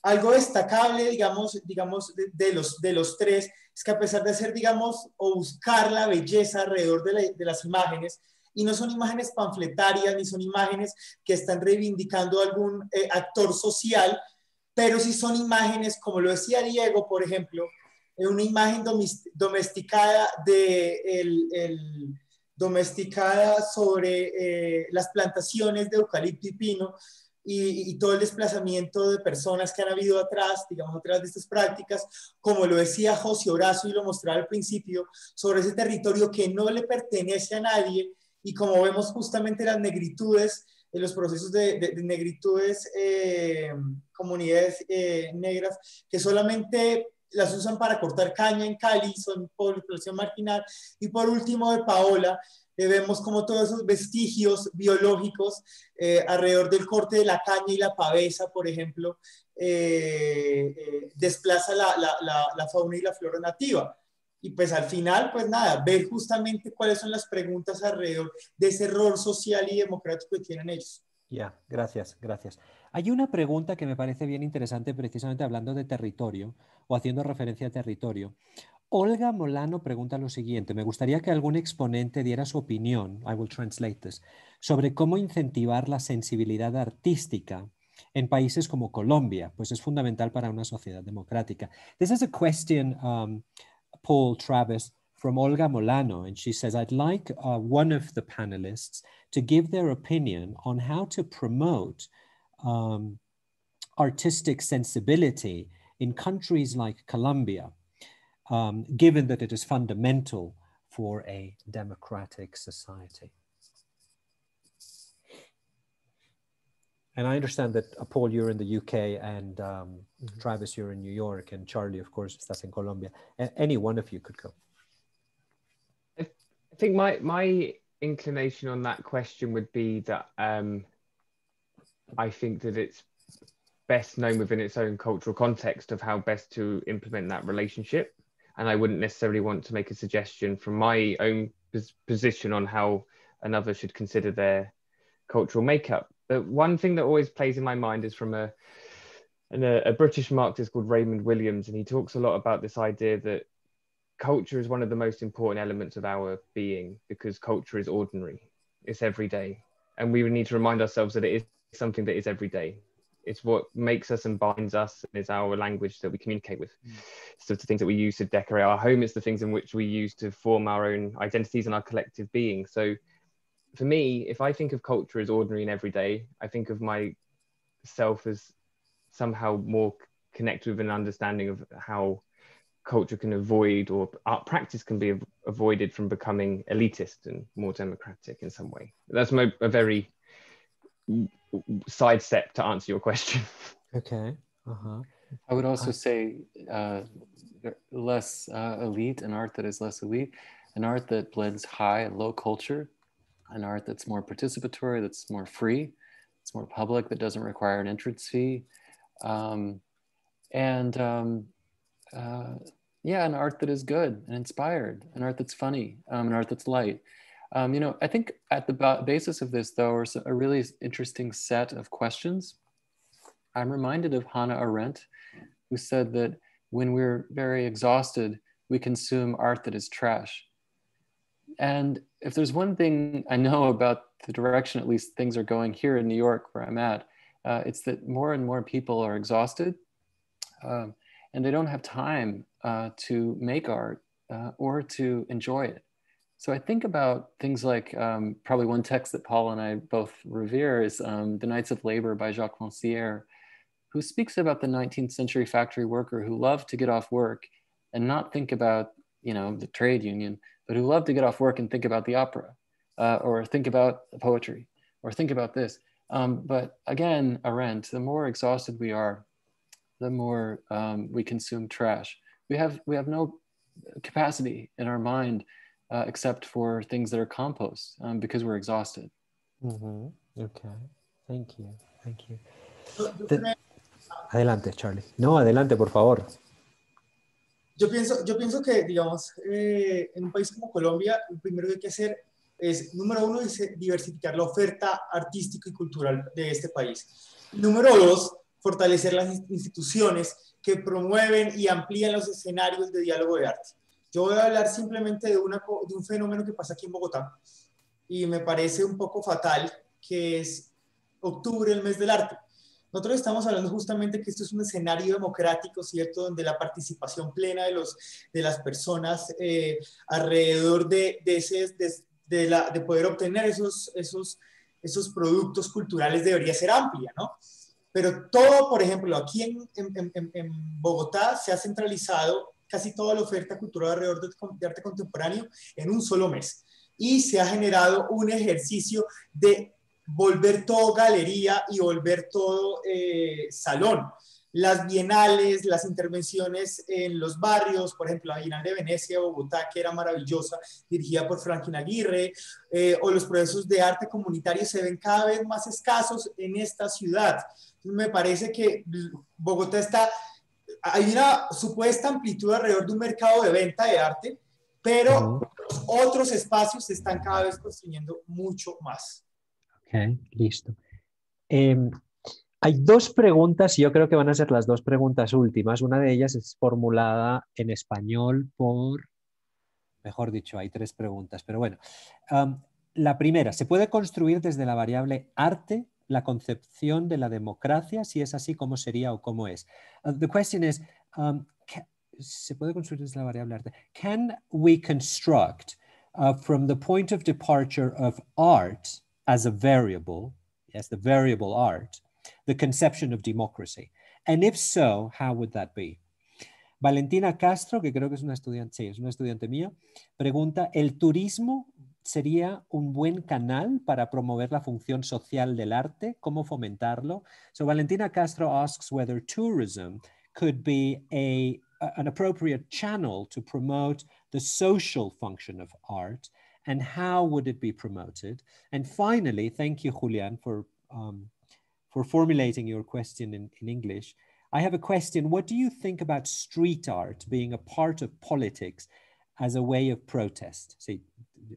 algo destacable, digamos, digamos de, los, de los tres, es que a pesar de hacer, digamos, o buscar la belleza alrededor de, de las imágenes, y no son imágenes panfletarias ni son imágenes que están reivindicando algún eh, actor social, pero sí son imágenes, como lo decía Diego, por ejemplo, una imagen domesticada de el, el domesticada sobre eh, las plantaciones de eucalipto y pino y, y, todo el desplazamiento de personas que han habido atrás, digamos, atrás de estas prácticas, como lo decía José Horacio y lo mostraba al principio, sobre ese territorio que no le pertenece a nadie y como vemos justamente las negritudes, los procesos de, de, negritudes, eh, comunidades eh, negras, que solamente las usan para cortar caña en Cali, son población marginal. Y por último, de Paola, eh, vemos como todos esos vestigios biológicos eh, alrededor del corte de la caña y la pavesa, por ejemplo, eh, desplaza la, la, la, fauna y la flora nativa. Y pues al final, pues nada, ver justamente cuáles son las preguntas alrededor de ese rol social y democrático que tienen ellos. Ya, gracias, gracias. Hay una pregunta que me parece bien interesante precisamente hablando de territorio o haciendo referencia a territorio. Olga Molano pregunta lo siguiente, me gustaría que algún exponente diera su opinión, I will translate this, sobre cómo incentivar la sensibilidad artística en países como Colombia, pues es fundamental para una sociedad democrática. This is a question um, Paul Travis from Olga Molano, and she says, I'd like uh, one of the panelists to give their opinion on how to promote um, artistic sensibility in countries like Colombia, um, given that it is fundamental for a democratic society. And I understand that uh, Paul, you're in the UK, and um, mm-hmm. Travis, you're in New York, and Charlie, of course, that's in Colombia. any one of you could go. I think my my inclination on that question would be that um, I think that it's best known within its own cultural context of how best to implement that relationship, and I wouldn't necessarily want to make a suggestion from my own position on how another should consider their cultural makeup one thing that always plays in my mind is from a, a, a British Marxist called Raymond Williams, and he talks a lot about this idea that culture is one of the most important elements of our being because culture is ordinary, it's everyday, and we need to remind ourselves that it is something that is everyday. It's what makes us and binds us, and it's our language that we communicate with. Mm. So the things that we use to decorate our home, it's the things in which we use to form our own identities and our collective being. So for me, if I think of culture as ordinary and everyday, I think of myself as somehow more connected with an understanding of how culture can avoid or art practice can be avoided from becoming elitist and more democratic in some way. That's my, a very sidestep to answer your question. Okay. Uh-huh. I would also say uh, less uh, elite, an art that is less elite, an art that blends high and low culture an art that's more participatory, that's more free, it's more public, that doesn't require an entrance fee. Um, and um, uh, yeah, an art that is good and inspired, an art that's funny, um, an art that's light. Um, you know, I think at the basis of this, though, are a really interesting set of questions. I'm reminded of Hannah Arendt, who said that when we're very exhausted, we consume art that is trash. And if there's one thing I know about the direction, at least things are going here in New York, where I'm at, uh, it's that more and more people are exhausted um, and they don't have time uh, to make art uh, or to enjoy it. So I think about things like um, probably one text that Paul and I both revere is um, The Nights of Labor by Jacques Rancière, who speaks about the 19th century factory worker who loved to get off work and not think about, you know, the trade union, but who love to get off work and think about the opera uh, or think about poetry or think about this. Um, but again, Arendt, the more exhausted we are, the more um, we consume trash. We have we have no capacity in our mind uh, except for things that are compost um, because we're exhausted. Mm -hmm. Okay, thank you, thank you. The... Adelante, Charlie. No, adelante, por favor. Yo pienso, yo pienso que, digamos, eh, en un país como Colombia, lo primero que hay que hacer es, número uno, es diversificar la oferta artística y cultural de este país. Número dos, fortalecer las instituciones que promueven y amplían los escenarios de diálogo de arte. Yo voy a hablar simplemente de, una, de un fenómeno que pasa aquí en Bogotá y me parece un poco fatal, que es octubre, el mes del arte. Nosotros estamos hablando justamente que esto es un escenario democrático, ¿cierto? Donde la participación plena de, los, de las personas eh, alrededor de, de, ese, de, la, de, poder obtener esos, esos, esos productos culturales debería ser amplia, ¿no? Pero todo, por ejemplo, aquí en, en, en, Bogotá se ha centralizado casi toda la oferta cultural alrededor de arte contemporáneo en un solo mes. Y se ha generado un ejercicio de volver todo galería y volver todo eh, salón. Las bienales, las intervenciones en los barrios, por ejemplo, la Bienal de Venecia, Bogotá, que era maravillosa, dirigida por Franklin Aguirre, eh, o los procesos de arte comunitario se ven cada vez más escasos en esta ciudad. me parece que Bogotá está, hay una supuesta amplitud alrededor de un mercado de venta de arte, pero otros espacios se están cada vez construyendo mucho más. Listo. Em, hay dos preguntas, y yo creo que van a ser las dos preguntas últimas. Una de ellas es formulada en español por, mejor dicho, hay tres preguntas, pero bueno. la primera, ¿se puede construir desde la variable arte la concepción de la democracia? Si es así, ¿cómo sería o cómo es? Uh, the question is, um, ¿se puede construir desde la variable arte? Can we construct uh, from the point of departure of art as a variable, yes, the variable art, the conception of democracy? And if so, how would that be? Valentina Castro, que creo que es una estudiante, sí, es una estudiante mía, pregunta, ¿el turismo sería un buen canal para promover la función social del arte? ¿Cómo fomentarlo? So Valentina Castro asks whether tourism could be a, an appropriate channel to promote the social function of art and how would it be promoted? And finally, thank you, Julian, for, um, for formulating your question in, in English. I have a question. What do you think about street art being a part of politics as a way of protest? See,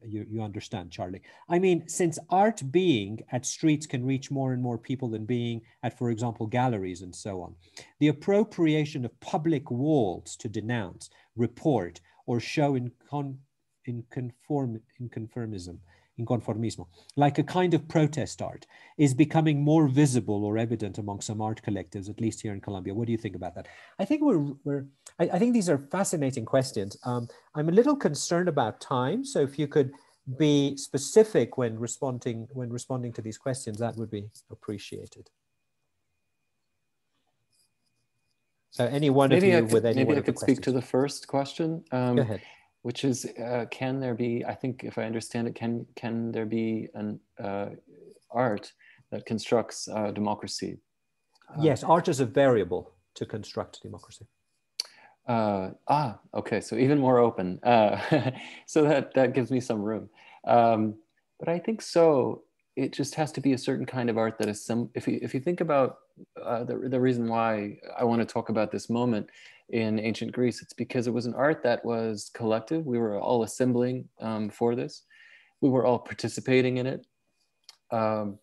you, you understand, Charlie. I mean, since art being at streets can reach more and more people than being at, for example, galleries and so on, the appropriation of public walls to denounce, report, or show in con in, conform, in conformism, in conformismo, like a kind of protest art, is becoming more visible or evident among some art collectives, at least here in Colombia. What do you think about that? I think we're, we're I, I think these are fascinating questions. Um, I'm a little concerned about time, so if you could be specific when responding when responding to these questions, that would be appreciated. So any one maybe of you could, with any maybe one I of the could speak to the first question. Um, Go ahead. Which is uh, can there be i think if i understand it can can there be an uh, art that constructs uh, democracy? Yes art is a variable to construct democracy. Uh, ah okay so even more open. Uh, so that that gives me some room. Um, but i think so it just has to be a certain kind of art that is some if you if you think about uh, the, the reason why i want to talk about this moment in ancient Greece. It's because it was an art that was collective. We were all assembling um, for this. We were all participating in it. Um,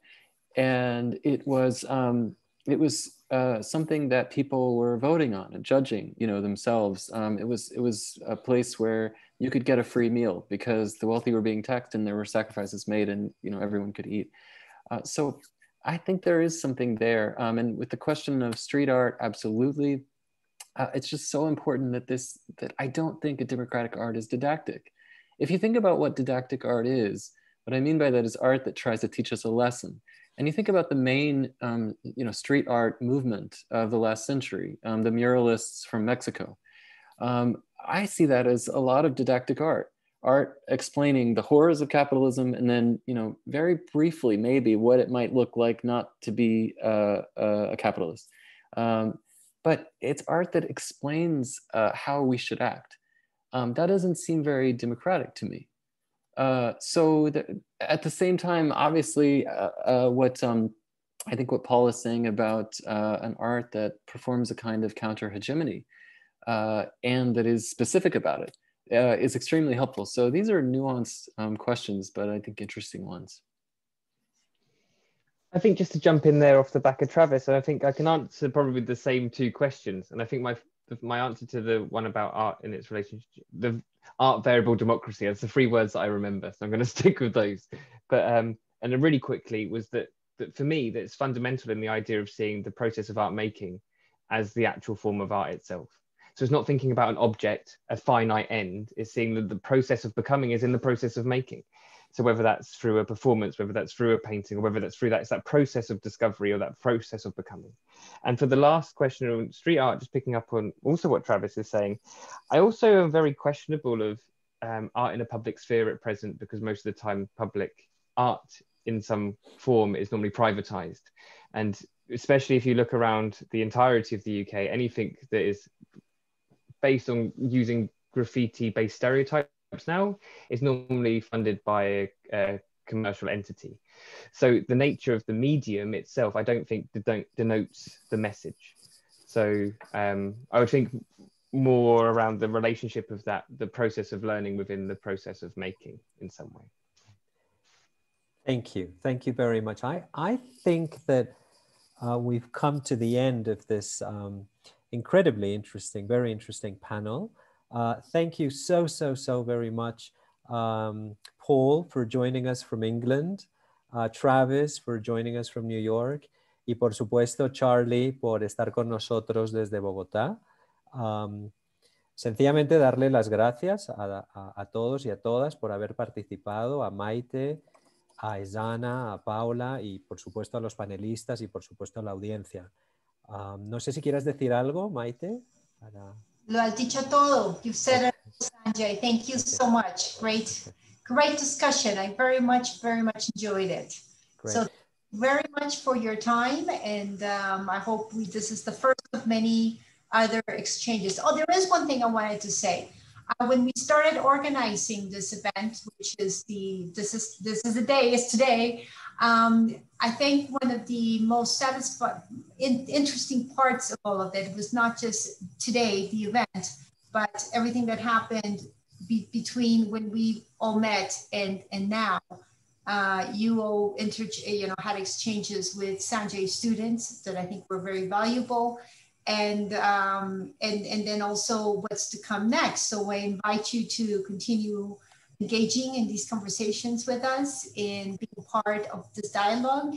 and it was, um, it was uh, something that people were voting on and judging, you know, themselves. Um, it, was, it was a place where you could get a free meal because the wealthy were being taxed and there were sacrifices made and, you know, everyone could eat. Uh, so I think there is something there. Um, and with the question of street art, absolutely uh, it's just so important that this that I don't think a democratic art is didactic. If you think about what didactic art is, what I mean by that is art that tries to teach us a lesson. And you think about the main, um, you know, street art movement of the last century, um, the muralists from Mexico. Um, I see that as a lot of didactic art, art explaining the horrors of capitalism, and then, you know, very briefly, maybe what it might look like not to be uh, a capitalist. Um, but it's art that explains uh, how we should act. Um, that doesn't seem very democratic to me. Uh, so the, at the same time, obviously, uh, uh what um, I think what Paul is saying about uh, an art that performs a kind of counter hegemony uh, and that is specific about it is extremely helpful. So these are nuanced um, questions, but I think interesting ones. I think just to jump in there off the back of Travis, and I think I can answer probably the same two questions. And I think my my answer to the one about art in its relationship, the art variable democracy, that's the three words that I remember. So I'm going to stick with those. But um, and then really quickly was that that for me, that's fundamental in the idea of seeing the process of art making as the actual form of art itself. So it's not thinking about an object, a finite end. It's seeing that the process of becoming is in the process of making. So whether that's through a performance, whether that's through a painting, or whether that's through that, it's that process of discovery or that process of becoming. And for the last question on street art, just picking up on also what Travis is saying, I also am very questionable of um, art in a public sphere at present because most of the time public art in some form is normally privatized. And especially if you look around the entirety of the UK, anything that is based on using graffiti based stereotypes now is normally funded by a, a commercial entity. So the nature of the medium itself, I don't think denotes the message. So um, I would think more around the relationship of that, the process of learning within the process of making in some way. Thank you. Thank you very much. I, I think that uh, we've come to the end of this um, incredibly interesting, very interesting panel. Uh, thank you so, so, so very much, um, Paul, for joining us from England, uh, Travis, for joining us from New York, y por supuesto, Charlie, por estar con nosotros desde Bogotá. Um, sencillamente darle las gracias a, a, a, todos y a todas por haber participado, a Maite, a Isana, a Paula y por supuesto a los panelistas y por supuesto a la audiencia. Um, no sé si quieres decir algo, Maite. Para... Lo has dicho todo. You've said it, Sanjay. Thank you so much. Great, great discussion. I very much, very much enjoyed it. Great. So very much for your time. And um, I hope we, this is the first of many other exchanges. Oh, there is one thing I wanted to say. Uh, when we started organizing this event, which is the, this is, this is the day, is today, um, I think one of the most satisfying, interesting parts of all of it was not just today, the event, but everything that happened be, between when we all met and, and now. Uh, you all inter, you know, had exchanges with Sanjay students that I think were very valuable. And, um, and, and then also what's to come next. So I invite you to continue engaging in these conversations with us and being part of this dialogue.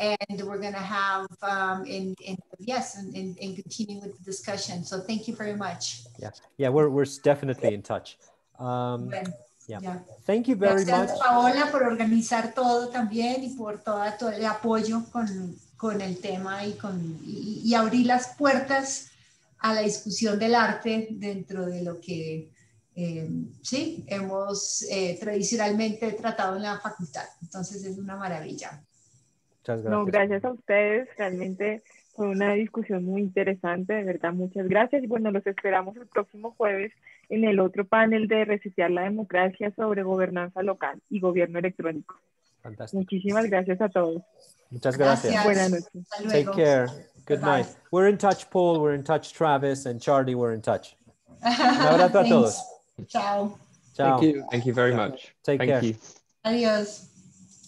And we're going to have, um, in, in, yes, and, and, and continue with the discussion. So thank you very much. Yeah, yeah, we're, we're definitely in touch. Um, bueno, yeah. yeah. Thank you very Gracias, much. Paola, por organizar todo también y por todo, todo el apoyo con, con el tema y, con, y, y abrir las puertas a la discusión del arte dentro de lo que eh, sí, hemos eh, tradicionalmente tratado en la facultad. Entonces es una maravilla. Muchas gracias. No, gracias a ustedes, realmente fue una discusión muy interesante, de verdad, muchas gracias. Y bueno, los esperamos el próximo jueves en el otro panel de Resetear la Democracia sobre gobernanza local y gobierno electrónico. Fantástico. Muchísimas gracias a todos. Muchas gracias. gracias. Buenas noches. Take care. Good night. We're in touch, Paul. We're in touch, Travis, and Charlie. We're in touch. Un abrazo a todos. Ciao. Ciao. Thank you. Thank you very much. Take Thank care. you. Adios.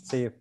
See you.